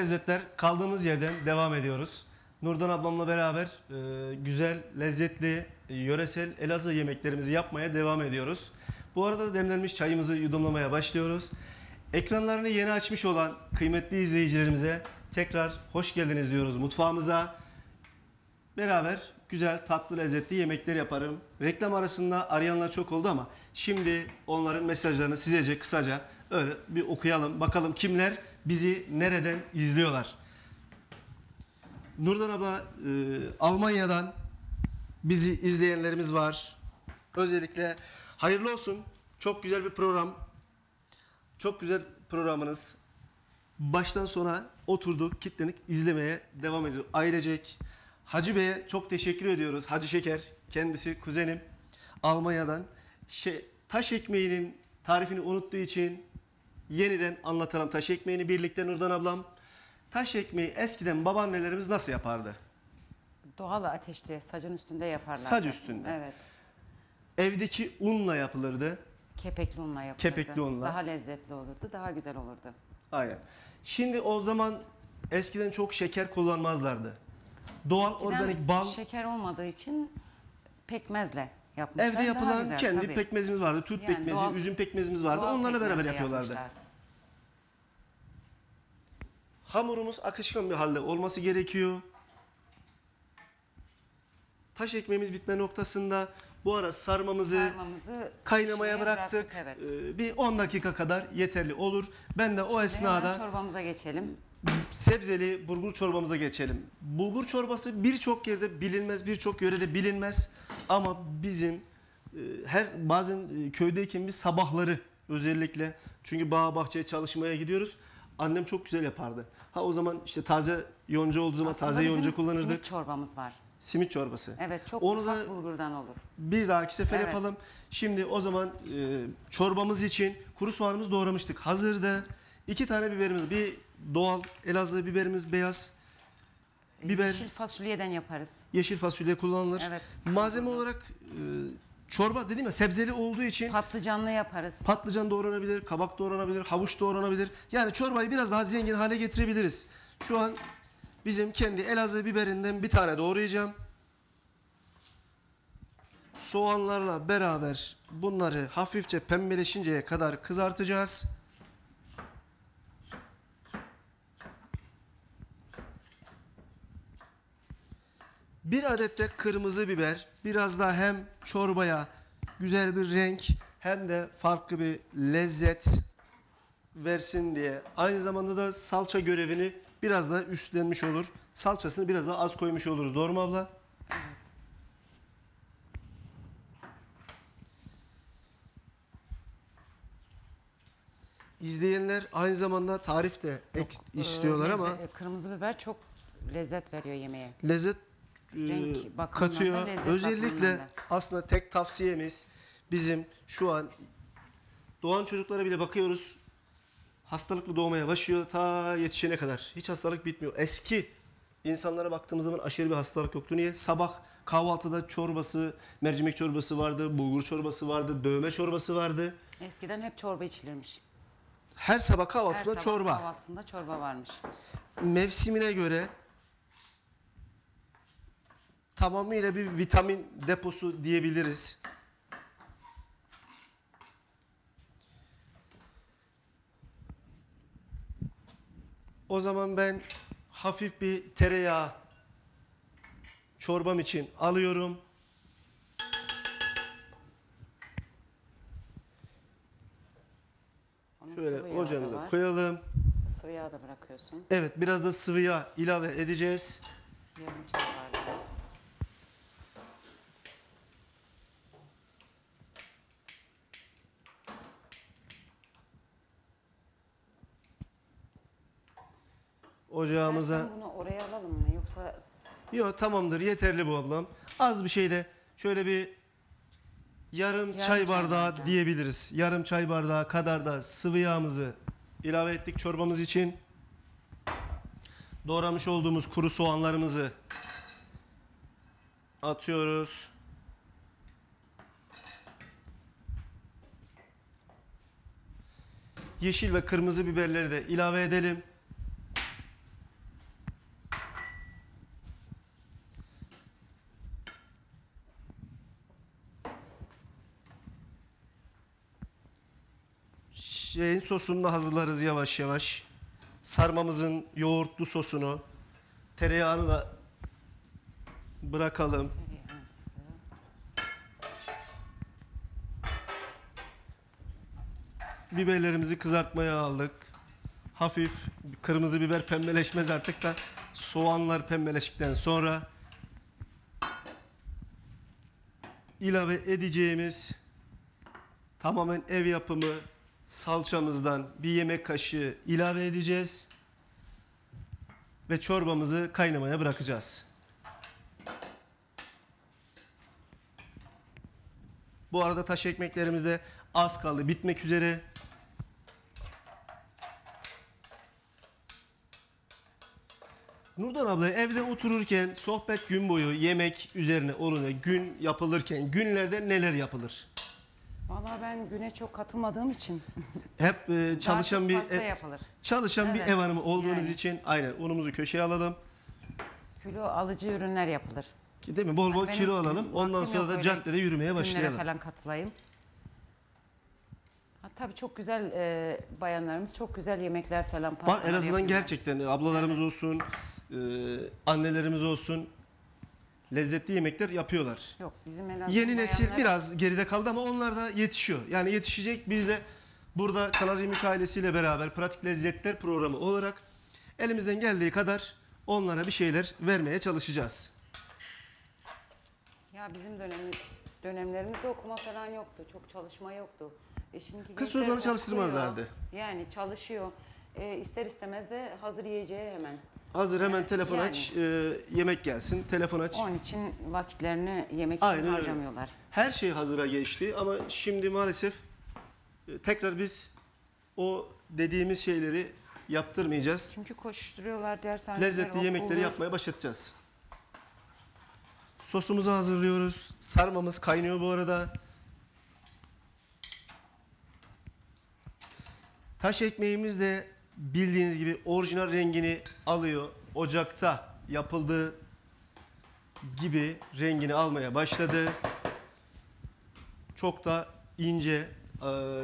Lezzetler kaldığımız yerden devam ediyoruz. Nurdan ablamla beraber e, güzel, lezzetli, e, yöresel Elazığ yemeklerimizi yapmaya devam ediyoruz. Bu arada da demlenmiş çayımızı yudumlamaya başlıyoruz. Ekranlarını yeni açmış olan kıymetli izleyicilerimize tekrar hoş geldiniz diyoruz mutfağımıza. Beraber güzel, tatlı, lezzetli yemekler yaparım. Reklam arasında arayanlar çok oldu ama şimdi onların mesajlarını sizece kısaca öyle bir okuyalım. Bakalım kimler bizi nereden izliyorlar. Nurdan abla e, Almanya'dan bizi izleyenlerimiz var. Özellikle hayırlı olsun. Çok güzel bir program. Çok güzel programınız. Baştan sona oturduk, kitlenik izlemeye devam ediyor. Ailecek. Hacı Bey'e çok teşekkür ediyoruz. Hacı Şeker, kendisi kuzenim. Almanya'dan. Şey, taş ekmeğinin tarifini unuttuğu için yeniden anlatalım taş ekmeğini birlikte Nurdan ablam. Taş ekmeği eskiden babaannelerimiz nasıl yapardı? Doğal ateşte sacın üstünde yaparlar. Sac üstünde. Evet. Evdeki unla yapılırdı. Kepekli unla yapılırdı. Kepekli unla. Daha lezzetli olurdu, daha güzel olurdu. Aynen. Şimdi o zaman eskiden çok şeker kullanmazlardı. Doğal Eskiden organik bal Şeker olmadığı için pekmezle yapmışlar. evde yapılan güzel, kendi tabii. pekmezimiz vardı. Tut Yani pekmezi, doğal- üzüm pekmezimiz vardı. Onlarla beraber yapıyorlardı. yapmışlar. Hamurumuz akışkan bir halde olması gerekiyor. Taş ekmeğimiz bitme noktasında bu ara sarmamızı Sarmamızı kaynamaya pişmeye bıraktık. Evet. Ee, bir 10 dakika kadar yeterli olur. Ben de o Hemen esnada çorbamıza geçelim. Sebzeli bulgur çorbamıza geçelim. Bulgur çorbası birçok yerde bilinmez, birçok yörede bilinmez ama bizim e, her bazen e, köydeyken biz sabahları özellikle çünkü bağ bahçeye çalışmaya gidiyoruz. Annem çok güzel yapardı. Ha o zaman işte taze yonca olduğu zaman Aslında taze yonca kullanırdık. Simit çorbamız var. Simit çorbası. Evet çok Onu ufak da- bulgurdan olur. Bir dahaki sefer Evet. yapalım. Şimdi o zaman e, çorbamız için kuru soğanımızı doğramıştık. Hazırda iki tane biberimiz. Bir doğal Elazığ biberimiz beyaz. Biber. Yeşil fasulyeden yaparız. Yeşil fasulye kullanılır. Evet. Malzeme olarak e, çorba dedim ya sebzeli olduğu için Patlıcanlı yaparız. patlıcan doğranabilir, kabak doğranabilir, havuç doğranabilir. Yani çorbayı biraz daha zengin hale getirebiliriz. Şu an bizim kendi Elazığ biberinden bir tane doğrayacağım. Soğanlarla beraber bunları hafifçe pembeleşinceye kadar kızartacağız. Bir adet de kırmızı biber biraz daha hem çorbaya güzel bir renk hem de farklı bir lezzet versin diye. Aynı zamanda da salça görevini biraz daha üstlenmiş olur. Salçasını biraz daha az koymuş oluruz. Doğru mu abla? İzleyenler aynı zamanda tarif de ek- istiyorlar Ee, ama Kırmızı biber çok lezzet veriyor yemeğe. lezzet e, Renk da, katıyor. lezzet Özellikle bakımından da. aslında tek tavsiyemiz bizim şu an doğan çocuklara bile bakıyoruz. Hastalıklı doğmaya başlıyor ta yetişene kadar. Hiç hastalık bitmiyor. Eski insanlara baktığımız zaman aşırı bir hastalık yoktu. Niye? Sabah kahvaltıda çorbası, mercimek çorbası vardı, bulgur çorbası vardı, dövme çorbası vardı. Eskiden hep çorba içilirmiş. Her sabah Her kahvaltısında sabah çorba. kahvaltısında çorba varmış. mevsimine göre tamamıyla bir vitamin deposu diyebiliriz. O zaman ben hafif bir tereyağı çorbam için alıyorum. Onun Şöyle ocağımıza koyalım. Sıvı yağ da bırakıyorsun. Evet biraz da sıvı yağ ilave edeceğiz. Yarım çay bardağı. Ocağımıza İstersen bunu oraya alalım mı yoksa Yok tamamdır yeterli bu ablam. Az bir şey de şöyle bir yarım, Yarım çay çay bardağı bardağı. diyebiliriz. Yarım çay bardağı kadar da sıvı yağımızı ilave ettik çorbamız için. Doğramış olduğumuz kuru soğanlarımızı atıyoruz. Yeşil ve kırmızı biberleri de ilave edelim. Şeyin sosunu da hazırlarız yavaş yavaş. Sarmamızın yoğurtlu sosunu, tereyağını da bırakalım. Biberlerimizi kızartmaya aldık. Hafif kırmızı biber pembeleşmez artık da soğanlar pembeleştikten sonra ilave edeceğimiz tamamen ev yapımı salçamızdan bir yemek kaşığı ilave edeceğiz. Ve çorbamızı kaynamaya bırakacağız. Bu arada taş ekmeklerimiz de az kaldı bitmek üzere. Nurdan abla evde otururken sohbet gün boyu yemek üzerine oluyor. Gün yapılırken günlerde neler yapılır? Vallahi ben güne çok katılmadığım için Hep e, çalışan bir pasta e- yapılır. çalışan bir Evet, ev hanımı olduğunuz yani. için aynen unumuzu köşeye alalım. Kilo alıcı ürünler yapılır. Ki Değil mi? Bol bol Benim kilo alalım. Ondan vaktim sonra yok da öyle caddede yürümeye Günlere başlayalım. falan katılayım. Ha, tabii çok güzel e, bayanlarımız çok güzel yemekler falan Var pastalar en azından yapıyorlar. gerçekten ablalarımız olsun, e, annelerimiz olsun lezzetli yemekler yapıyorlar. Yok bizim Elazığ Yeni nesil bayanları- biraz geride kaldı ama onlar da yetişiyor. Yani yetişecek. Biz de burada Kanal 23 ailesiyle beraber Pratik Lezzetler programı olarak Elimizden geldiği kadar onlara bir şeyler vermeye çalışacağız. Ya bizim dönem, dönemlerimizde okuma falan yoktu. Çok çalışma yoktu. E şimdiki Kız gençler çocuklarını çalıştırmazlardı. Yani çalışıyor. E, ister istemez de hazır yiyeceği hemen. Hazır hemen telefon Yani. aç, e, yemek gelsin, telefon aç. Onun için vakitlerini yemek Aynen için öyle. harcamıyorlar. Her şey hazıra geçti ama şimdi maalesef e, tekrar biz o dediğimiz şeyleri yaptırmayacağız. Çünkü koşturuyorlar dershaneler, Lezzetli yemekleri yapmaya başlatacağız. Sosumuzu hazırlıyoruz. Sarmamız kaynıyor bu arada. Taş ekmeğimiz de bildiğiniz gibi orijinal rengini alıyor. Ocakta yapıldığı gibi rengini almaya başladı. Çok da ince. Ee,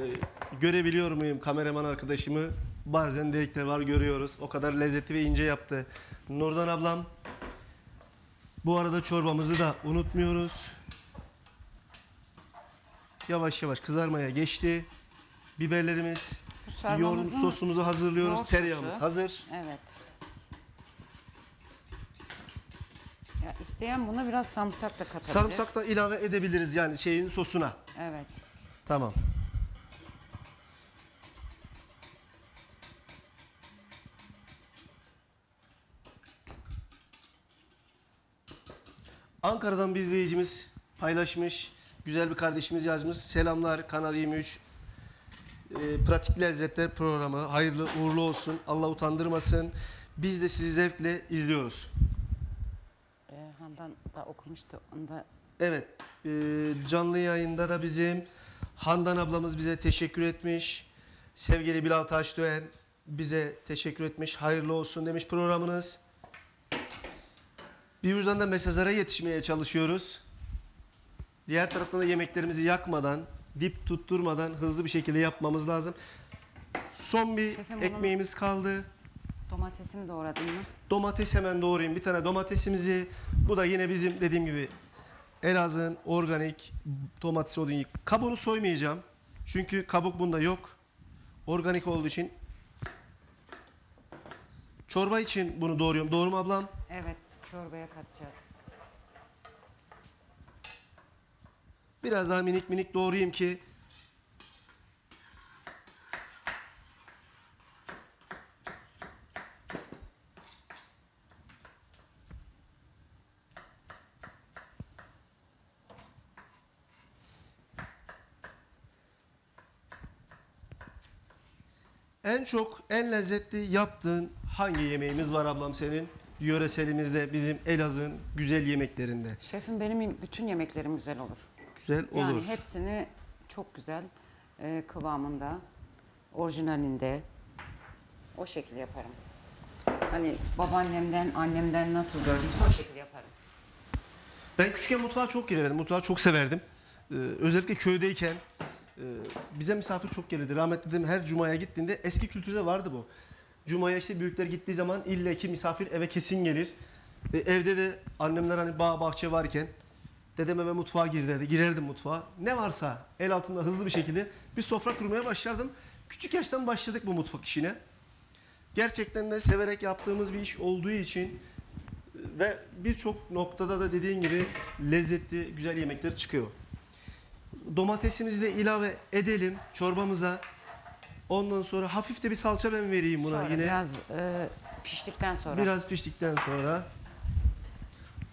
görebiliyor muyum kameraman arkadaşımı? Bazen delikler var görüyoruz. O kadar lezzetli ve ince yaptı. Nurdan ablam. Bu arada çorbamızı da unutmuyoruz. Yavaş yavaş kızarmaya geçti. Biberlerimiz, Sarmamızın- sosumuzu hazırlıyoruz. Tereyağımız sosu. hazır. Evet. Ya isteyen buna biraz sarımsak da katabilir. Sarımsak da ilave edebiliriz yani şeyin sosuna. Evet. Tamam. Ankara'dan bir izleyicimiz paylaşmış. Güzel bir kardeşimiz yazmış. Selamlar Kanal 23. Ee, Pratik Lezzetler programı hayırlı uğurlu olsun. Allah utandırmasın. Biz de sizi zevkle izliyoruz. Ee, Handan da okumuştu. Onu da Evet, e, canlı yayında da bizim Handan ablamız bize teşekkür etmiş. Sevgili Bilal Taşdöğen bize teşekkür etmiş. Hayırlı olsun demiş programınız. Bir yüzden de mesajlara yetişmeye çalışıyoruz. Diğer taraftan da yemeklerimizi yakmadan, dip tutturmadan hızlı bir şekilde yapmamız lazım. Son bir Şefim, ekmeğimiz kaldı. domatesini doğradın mı? Domates hemen doğrayayım. Bir tane domatesimizi. Bu da yine bizim dediğim gibi Elazığ'ın organik domates gibi. Kabuğunu soymayacağım. Çünkü kabuk bunda yok. Organik olduğu için. Çorba için bunu doğruyorum. Doğru mu ablam? Evet, çorbaya katacağız. Biraz daha minik minik doğrayayım ki En çok, en lezzetli yaptığın hangi yemeğimiz var ablam senin? Yöreselimizde bizim Elazığ'ın güzel yemeklerinde. Şefim benim bütün yemeklerim güzel olur. Güzel olur. Yani hepsini çok güzel e, kıvamında, orijinalinde o şekilde yaparım. Hani babaannemden, annemden nasıl gördümse o şekilde yaparım. Ben küçükken mutfağa çok girerdim. Mutfağı çok severdim. Ee, özellikle köydeyken e, bize misafir çok gelirdi. Rahmetli dedem her cumaya gittiğinde eski kültürde vardı bu. Cumaya işte büyükler gittiği zaman illa ki misafir eve kesin gelir. Ve evde de annemler hani bağ bahçe varken dedem eve mutfağa girerdi. Girerdim mutfağa. Ne varsa el altında hızlı bir şekilde bir sofra kurmaya başlardım. Küçük yaştan başladık bu mutfak işine. Gerçekten de severek yaptığımız bir iş olduğu için ve birçok noktada da dediğin gibi lezzetli, güzel yemekler çıkıyor. Domatesimizi de ilave edelim çorbamıza. Ondan sonra hafif de bir salça ben vereyim buna Sonra yine. biraz e, piştikten sonra. Biraz piştikten sonra.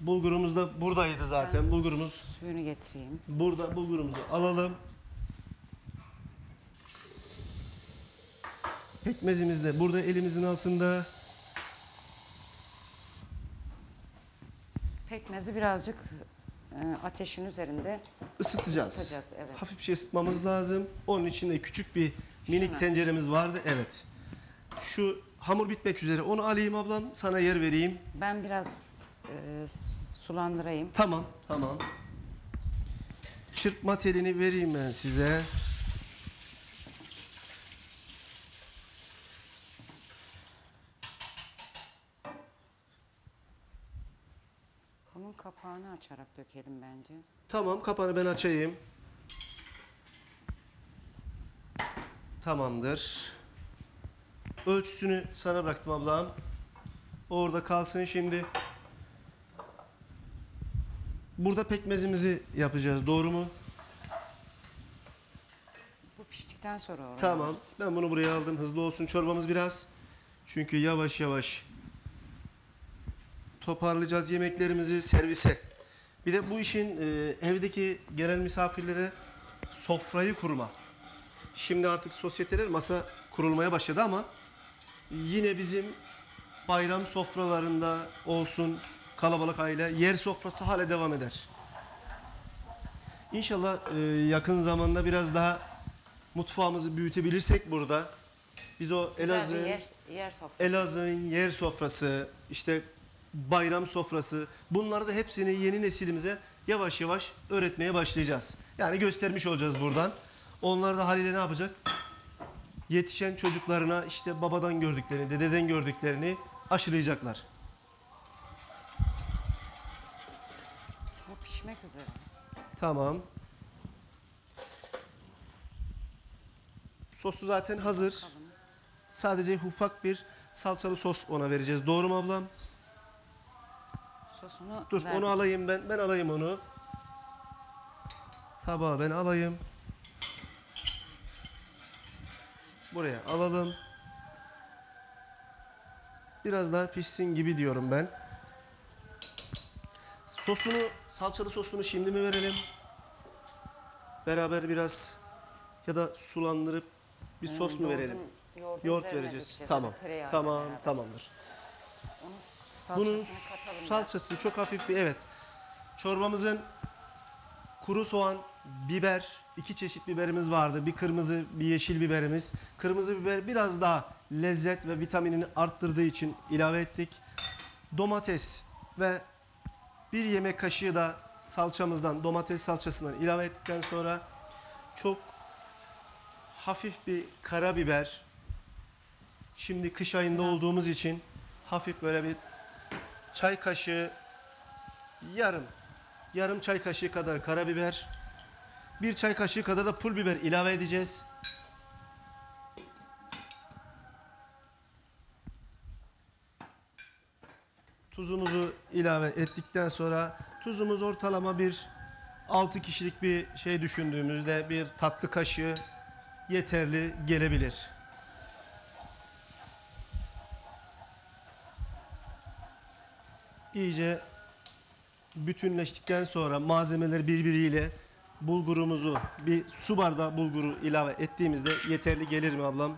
Bulgurumuz da buradaydı zaten. Bulgurumuz Suyunu getireyim. burada bulgurumuzu alalım. Pekmezimiz de burada elimizin altında. Pekmezi birazcık e, ateşin üzerinde ısıtacağız. Isıtacağız, evet. Hafif bir şey ısıtmamız lazım. Onun için de küçük bir minik Şuna. tenceremiz vardı. Evet. Şu hamur bitmek üzere. Onu alayım ablam. Sana yer vereyim. ben biraz e, sulandırayım. Tamam. Tamam. Çırpma telini vereyim ben size. Bunun kapağını açarak dökelim bence. Tamam. Kapağını ben açayım. Tamamdır. Ölçüsünü sana bıraktım ablam. Orada kalsın şimdi. Burada pekmezimizi yapacağız. Doğru mu? Bu piştikten sonra oraya Tamam. Ben bunu buraya aldım. Hızlı olsun çorbamız biraz. Çünkü yavaş yavaş toparlayacağız yemeklerimizi servise. Bir de bu işin e, evdeki gelen misafirlere sofrayı kurma. Şimdi artık sosyeteler masa kurulmaya başladı ama yine bizim bayram sofralarında olsun kalabalık aile yer sofrası hala devam eder. İnşallah e, yakın zamanda biraz daha mutfağımızı büyütebilirsek burada biz o Elazığ'ın yer, yer sofrası. Elazığ'ın yer sofrası, işte bayram sofrası bunları da hepsini yeni nesilimize yavaş yavaş öğretmeye başlayacağız. Yani göstermiş olacağız buradan. Onlar da haliyle ne yapacak? Yetişen çocuklarına işte babadan gördüklerini, dededen gördüklerini aşılayacaklar. Tamam. Sosu zaten hazır. Sadece ufak bir salçalı sos ona vereceğiz. Doğru mu ablam? Sosunu Dur verdik. onu alayım ben. Ben alayım onu. Tabağı ben alayım. Buraya alalım. Biraz daha pişsin gibi diyorum ben. Sosunu, salçalı sosunu şimdi mi verelim? Beraber biraz ya da sulandırıp bir sos mu Yoğurdun- verelim? Yoğurt üzerine vereceğiz. Tamam. Tamam, beraber. tamamdır. Bunun Bunun salçasını çok hafif bir evet. Çorbamızın kuru soğan, biber, iki çeşit biberimiz vardı. Bir kırmızı, bir yeşil biberimiz. Kırmızı biber biraz daha lezzet ve vitaminini arttırdığı için ilave ettik. Domates ve bir yemek kaşığı da salçamızdan, domates salçasından ilave ettikten sonra çok hafif bir karabiber. Şimdi kış ayında Biraz- olduğumuz için hafif böyle bir çay kaşığı yarım yarım çay kaşığı kadar karabiber bir çay kaşığı kadar da pul biber ilave edeceğiz. Tuzumuzu ilave ettikten sonra tuzumuz ortalama bir 6 kişilik bir şey düşündüğümüzde bir tatlı kaşığı yeterli gelebilir. iyice bütünleştikten sonra malzemeler birbiriyle bulgurumuzu bir su bardağı bulguru ilave ettiğimizde yeterli gelir mi ablam?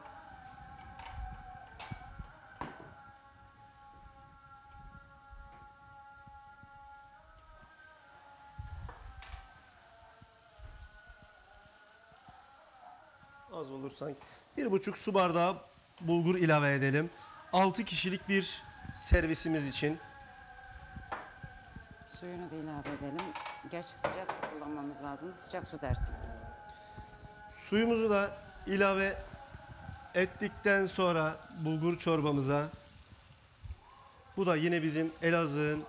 Sanki. Bir buçuk su bardağı bulgur ilave edelim. 6 kişilik bir servisimiz için. Suyunu da ilave edelim. Gerçi sıcak su kullanmamız lazım. Sıcak su dersin. Suyumuzu da ilave ettikten sonra bulgur çorbamıza bu da yine bizim Elazığ'ın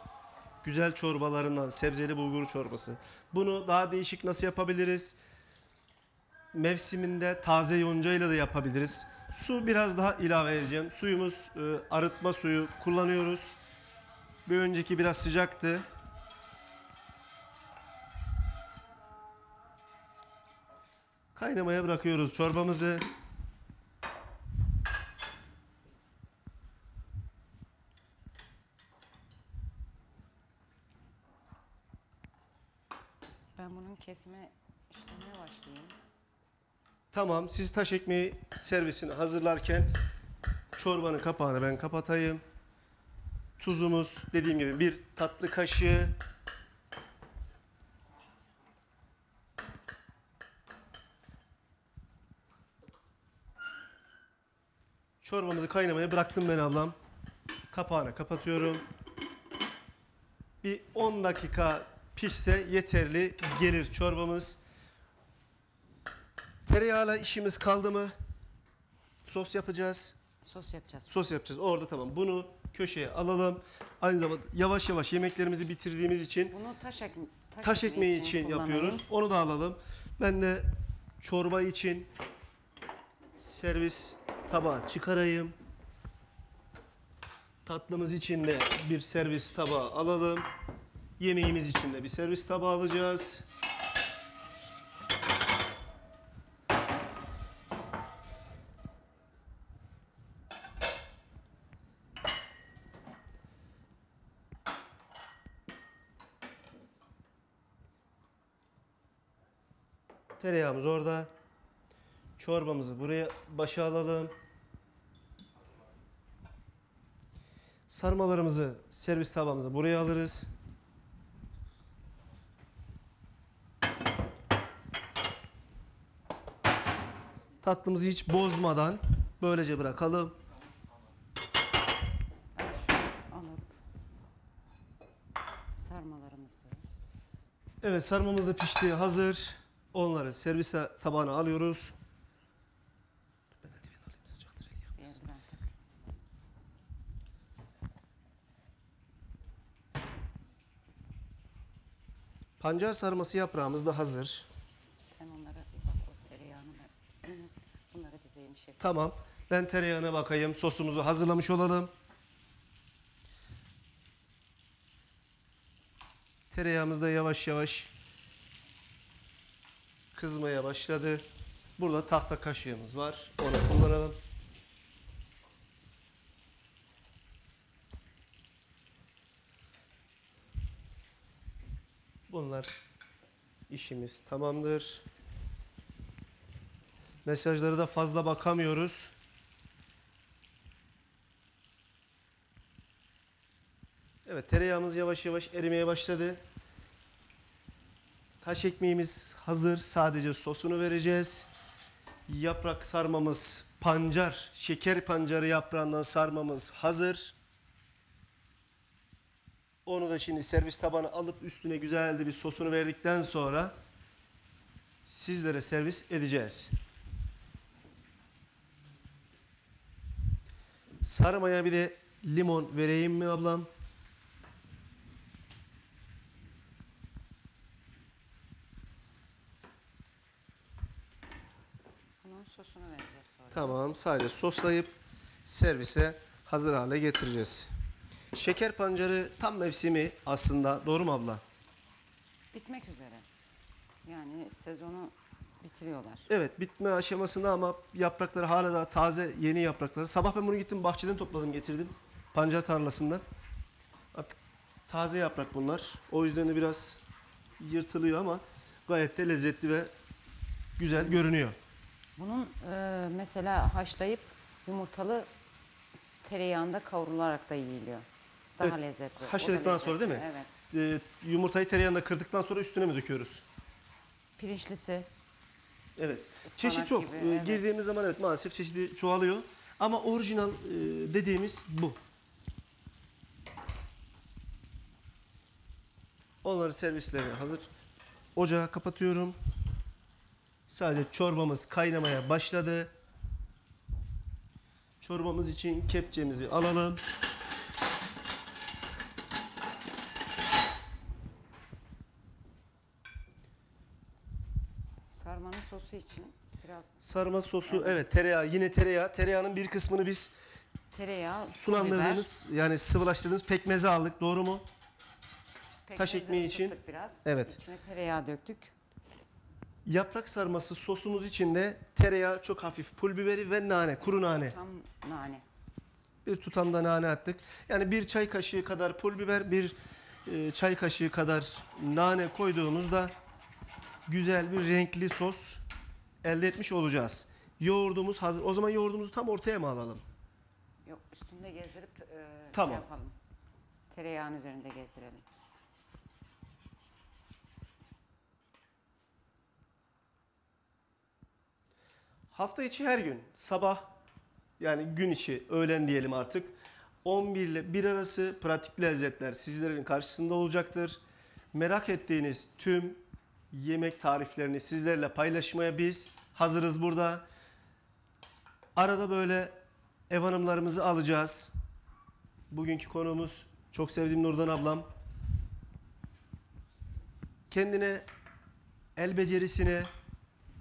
güzel çorbalarından sebzeli bulgur çorbası. Bunu daha değişik nasıl yapabiliriz? Mevsiminde taze yonca ile de yapabiliriz. Su biraz daha ilave edeceğim. Suyumuz e, arıtma suyu kullanıyoruz. Bir önceki biraz sıcaktı. Kaynamaya bırakıyoruz çorbamızı. Ben bunun kesme işlemine başlayayım. Tamam siz taş ekmeği servisini hazırlarken çorbanın kapağını ben kapatayım. Tuzumuz dediğim gibi bir tatlı kaşığı. Çorbamızı kaynamaya bıraktım ben ablam. Kapağını kapatıyorum. Bir 10 dakika pişse yeterli gelir çorbamız. Tereyağıyla işimiz kaldı mı? Sos yapacağız. Sos yapacağız. Sos yapacağız. Orada tamam. Bunu köşeye alalım. Aynı zamanda yavaş yavaş yemeklerimizi bitirdiğimiz için Bunu taş, ekme taş ekmeği için kullanayım. yapıyoruz. Onu da alalım. Ben de çorba için servis tabağı çıkarayım. Tatlımız için de bir servis tabağı alalım. Yemeğimiz için de bir servis tabağı alacağız. Tereyağımız orada. Çorbamızı buraya başa alalım. Sarmalarımızı servis tabağımıza buraya alırız. Tatlımızı hiç bozmadan böylece bırakalım. Alıp sarmalarımızı Evet sarmamız da pişti hazır. Onları servise tabağına alıyoruz. Pancar sarması yaprağımız da hazır. Sen onlara bir bak o tereyağını ben bunları dizeyim şef. Tamam. Ben tereyağına bakayım. Sosumuzu hazırlamış olalım. Tereyağımız da yavaş yavaş kızmaya başladı. Burada tahta kaşığımız var. Onu kullanalım. Bunlar işimiz tamamdır. Mesajları da fazla bakamıyoruz. Evet tereyağımız yavaş yavaş erimeye başladı. Taş ekmeğimiz hazır. Sadece sosunu vereceğiz. Yaprak sarmamız pancar, şeker pancarı yaprağından sarmamız hazır. Onu da şimdi servis tabağına alıp üstüne güzelce bir sosunu verdikten sonra sizlere servis edeceğiz. Sarmaya bir de limon vereyim mi ablam? Bunun sosunu vereceğiz sonra. Tamam sadece soslayıp servise hazır hale getireceğiz. Şeker pancarı tam mevsimi aslında doğru mu abla? Bitmek üzere. Yani sezonu bitiriyorlar. Evet bitme aşamasında ama yaprakları hala da taze yeni yaprakları. Sabah ben bunu gittim bahçeden topladım getirdim. Pancar tarlasından. Artık taze yaprak bunlar. O yüzden de biraz yırtılıyor ama gayet de lezzetli ve güzel görünüyor. Bunun e, mesela haşlayıp yumurtalı tereyağında kavrularak da yiyiliyor. Daha Evet, lezzetli. O da haşladıktan sonra değil mi? Evet. Ee, yumurtayı tereyağında kırdıktan sonra üstüne mi döküyoruz? Pirinçlisi. Evet. Ispanak Çeşit çok. gibi, Ee, evet. Girdiğimiz zaman evet maalesef çeşidi çoğalıyor. Ama orijinal e, dediğimiz bu. Onları servisleri hazır. Ocağı kapatıyorum. Sadece çorbamız kaynamaya başladı. Çorbamız için kepçemizi alalım. Sarmanın sosu için biraz Sarma sosu evet tereyağı yine tereyağı. Tereyağının bir kısmını biz tereyağı, sulandırdığınız yani sıvılaştırdığınız pekmeze aldık. Doğru mu? biber, taş pekmezi ekmeği için- biraz. Evet. İçine tereyağı döktük. Yaprak sarması sosumuz içinde tereyağı, çok hafif pul biberi ve nane, kuru nane. Tam nane. Bir tutam da nane attık. Yani bir çay kaşığı kadar pul biber, bir e, çay kaşığı kadar nane koyduğumuzda güzel bir renkli sos elde etmiş olacağız. Yoğurdumuz hazır. O zaman yoğurdumuzu tam ortaya mı alalım? Yok üstünde gezdirip e, Tamam. şey yapalım. Tereyağın üzerinde gezdirelim. Hafta içi her gün sabah yani gün içi öğlen diyelim artık 11 ile 1 arası pratik lezzetler sizlerin karşısında olacaktır. Merak ettiğiniz tüm yemek tariflerini sizlerle paylaşmaya biz hazırız burada. Arada böyle ev hanımlarımızı alacağız. Bugünkü konuğumuz çok sevdiğim Nurdan ablam. Kendine el becerisine,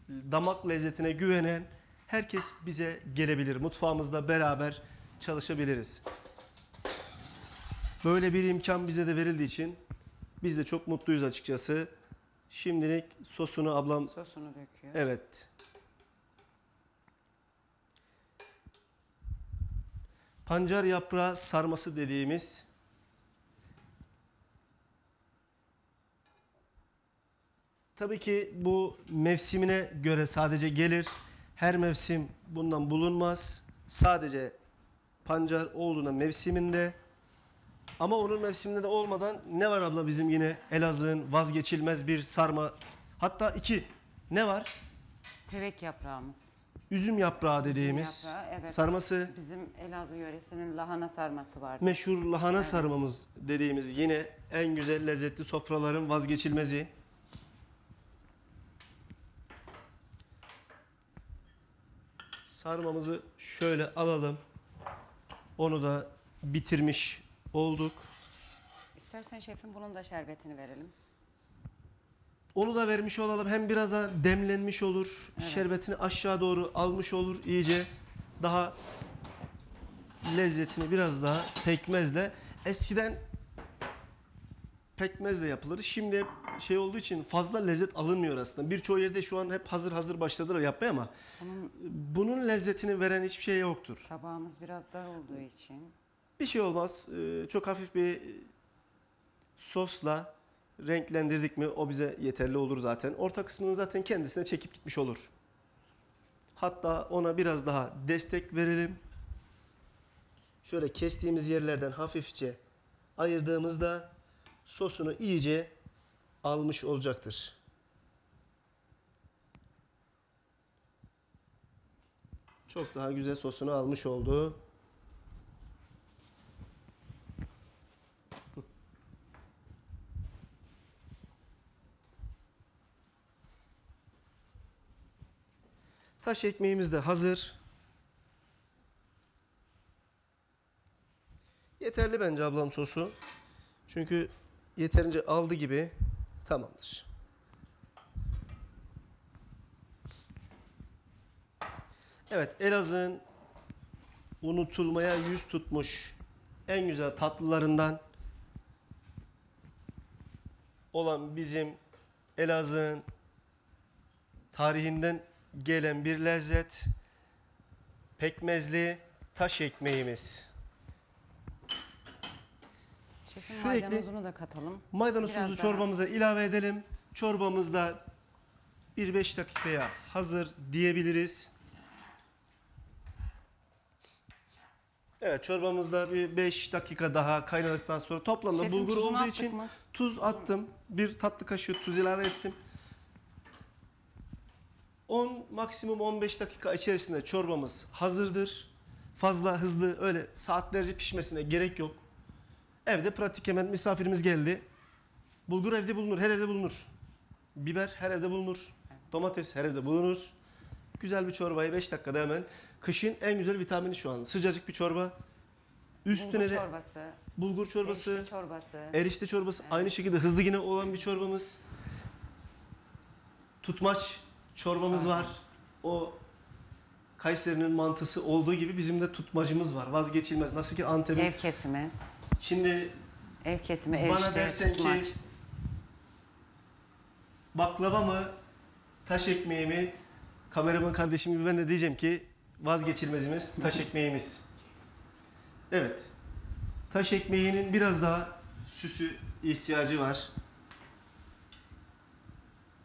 damak lezzetine güvenen herkes bize gelebilir. Mutfağımızda beraber çalışabiliriz. Böyle bir imkan bize de verildiği için biz de çok mutluyuz açıkçası. Şimdilik sosunu ablam Sosunu döküyor. evet. Pancar yaprağı sarması dediğimiz Tabii ki bu mevsimine göre sadece gelir. Her mevsim bundan bulunmaz. Sadece pancar olduğunda mevsiminde. Ama onun mevsiminde de olmadan ne var abla bizim yine Elazığ'ın vazgeçilmez bir sarma. Hatta iki ne var? Tevek yaprağımız. Üzüm yaprağı dediğimiz yaprağı, evet. sarması. Bizim Elazığ yöresinin lahana sarması vardı. Meşhur lahana sarmamız dediğimiz yine en güzel lezzetli sofraların vazgeçilmezi. Sarmamızı şöyle alalım. Onu da bitirmiş olduk. İstersen şefim bunun da şerbetini verelim. Onu da vermiş olalım. Hem biraz da demlenmiş olur. Evet. Şerbetini aşağı doğru almış olur. iyice daha lezzetini biraz daha pekmezle. Eskiden pekmezle yapılır. Şimdi hep şey olduğu için fazla lezzet alınmıyor aslında. Birçoğu yerde şu an hep hazır hazır başladılar yapmaya ama Bunun bunun lezzetini veren hiçbir şey yoktur. tabağımız biraz dar olduğu için Bir şey olmaz. Ee, Çok hafif bir sosla renklendirdik mi o bize yeterli olur zaten. Orta kısmını zaten kendisine çekip gitmiş olur. Hatta ona biraz daha destek verelim. Şöyle kestiğimiz yerlerden hafifçe ayırdığımızda sosunu iyice almış olacaktır. Çok daha güzel sosunu almış oldu. Taş ekmeğimiz de hazır. Yeterli bence ablam sosu. Çünkü yeterince aldı gibi tamamdır. Evet Elazığ'ın unutulmaya yüz tutmuş en güzel tatlılarından olan bizim Elazığ'ın tarihinden gelen bir lezzet pekmezli taş ekmeğimiz. Şefim Sürekli- maydanozunu da katalım. Maydanozumuzu Biraz daha- çorbamıza ilave edelim. Çorbamız da bir 5 dakikaya hazır diyebiliriz. Evet çorbamızda bir 5 dakika daha kaynadıktan sonra toplamda Şefim, bulgur tuzunu olduğu attık için mı? tuz attım. Bir tatlı kaşığı tuz ilave ettim. 10 maksimum 15 dakika içerisinde çorbamız hazırdır. Fazla hızlı öyle saatlerce pişmesine gerek yok. Evde pratik hemen misafirimiz geldi. Bulgur evde bulunur, her evde bulunur. Biber her evde bulunur. Domates her evde bulunur. Güzel bir çorbayı 5 dakikada hemen. Kışın en güzel vitamini şu an. Sıcacık bir çorba. Üstüne Bulgur de çorbası, bulgur çorbası, erişte çorbası. erişte çorbası. Aynı şekilde hızlı yine olan bir çorbamız. Tutmaç çorbamız var. O Kayseri'nin mantısı olduğu gibi bizim de tutmacımız var. Vazgeçilmez. Nasıl ki Antep'in. Ev kesimi, Şimdi ev kesimi, Bana erişte, dersen tutmaç. ki baklava mı, taş ekmeği mi? Kameraman kardeşim gibi ben de diyeceğim ki vazgeçilmezimiz taş ekmeğimiz. Evet. Taş ekmeğinin biraz daha süsü ihtiyacı var.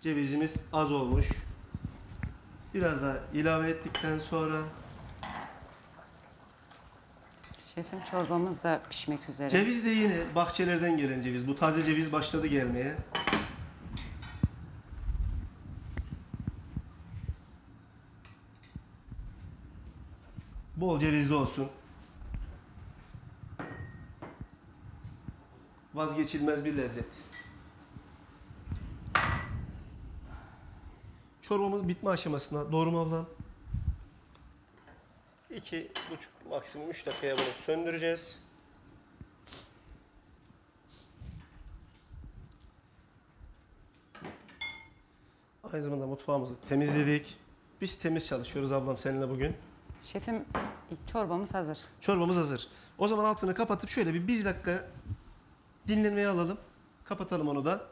Cevizimiz az olmuş. Biraz daha ilave ettikten sonra Şefim çorbamız da pişmek üzere. Ceviz de yine bahçelerden gelen ceviz. Bu taze ceviz başladı gelmeye. Bol cevizli olsun. Vazgeçilmez bir lezzet. Çorbamız bitme aşamasına. Doğru mu ablam? İki buçuk maksimum üç dakikaya bunu söndüreceğiz. Aynı zamanda mutfağımızı temizledik. Biz temiz çalışıyoruz ablam seninle bugün. Şefim çorbamız hazır. Çorbamız hazır. O zaman altını kapatıp şöyle bir bir dakika dinlenmeye alalım. Kapatalım onu da.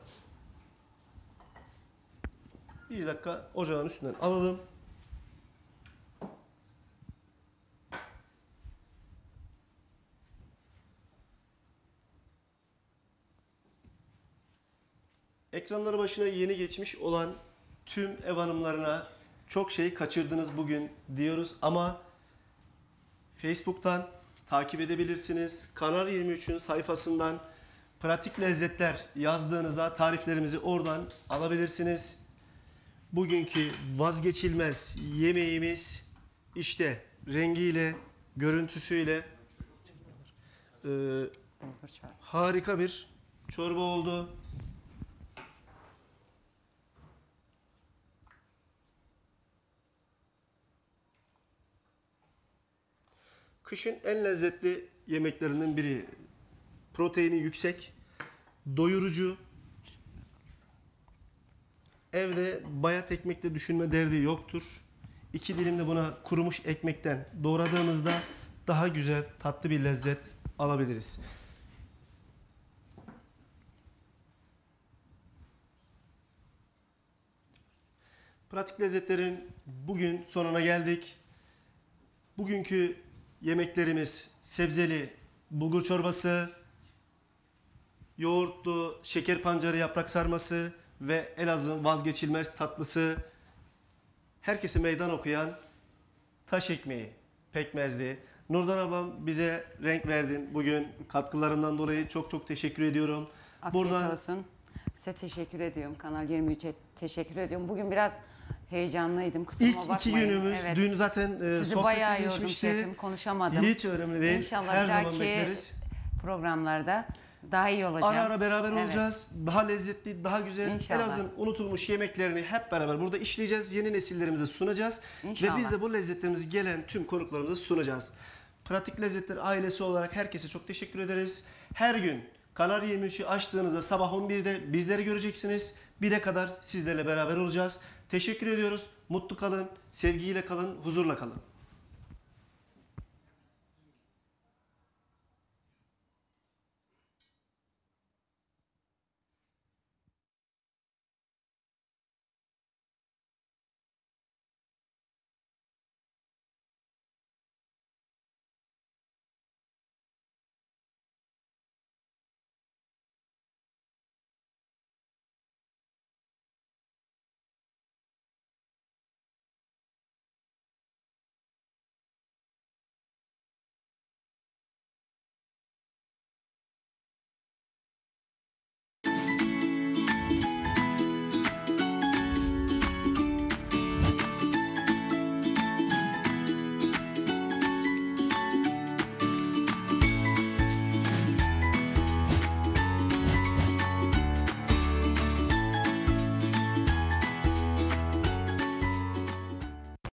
Bir dakika ocağın üstünden alalım. Ekranları başına yeni geçmiş olan tüm ev hanımlarına çok şey kaçırdınız bugün diyoruz ama Facebook'tan takip edebilirsiniz. Kanal 23'ün sayfasından pratik lezzetler yazdığınızda tariflerimizi oradan alabilirsiniz. Bugünkü vazgeçilmez yemeğimiz işte rengiyle, görüntüsüyle e, harika bir çorba oldu. Kışın en lezzetli yemeklerinden biri. Proteini yüksek, doyurucu. Evde bayat ekmekte düşünme derdi yoktur. İki dilim de buna kurumuş ekmekten doğradığımızda daha güzel, tatlı bir lezzet alabiliriz. Pratik lezzetlerin bugün sonuna geldik. Bugünkü yemeklerimiz sebzeli bulgur çorbası, yoğurtlu şeker pancarı yaprak sarması ve Elazığ'ın vazgeçilmez tatlısı. Herkese meydan okuyan taş ekmeği, pekmezli. Nurdan ablam bize renk verdin. Bugün katkılarından dolayı çok çok teşekkür ediyorum. Afiyet Buradan olsun. Size teşekkür ediyorum. Kanal 23'e teşekkür ediyorum. Bugün biraz heyecanlıydım. Kusuruma ilk bakmayın. iki günümüz Evet. dün zaten e, Sizi sohbetle bayağı yordum şefim. Konuşamadım. Hiç önemli değil. İnşallah Her bir zaman dahaki bekleriz. programlarda daha iyi olacağım. Ara ara beraber Evet. olacağız. Daha lezzetli, daha güzel. İnşallah. Elazığ'ın unutulmuş yemeklerini hep beraber burada işleyeceğiz. Yeni nesillerimize sunacağız. İnşallah. Ve biz de bu lezzetlerimizi gelen tüm konuklarımıza sunacağız. Pratik Lezzetler ailesi olarak herkese çok teşekkür ederiz. Her gün Kanal 23'ü açtığınızda sabah 11'de bizleri göreceksiniz. 1'e kadar sizlerle beraber olacağız. Teşekkür ediyoruz. Mutlu kalın, sevgiyle kalın, huzurla kalın.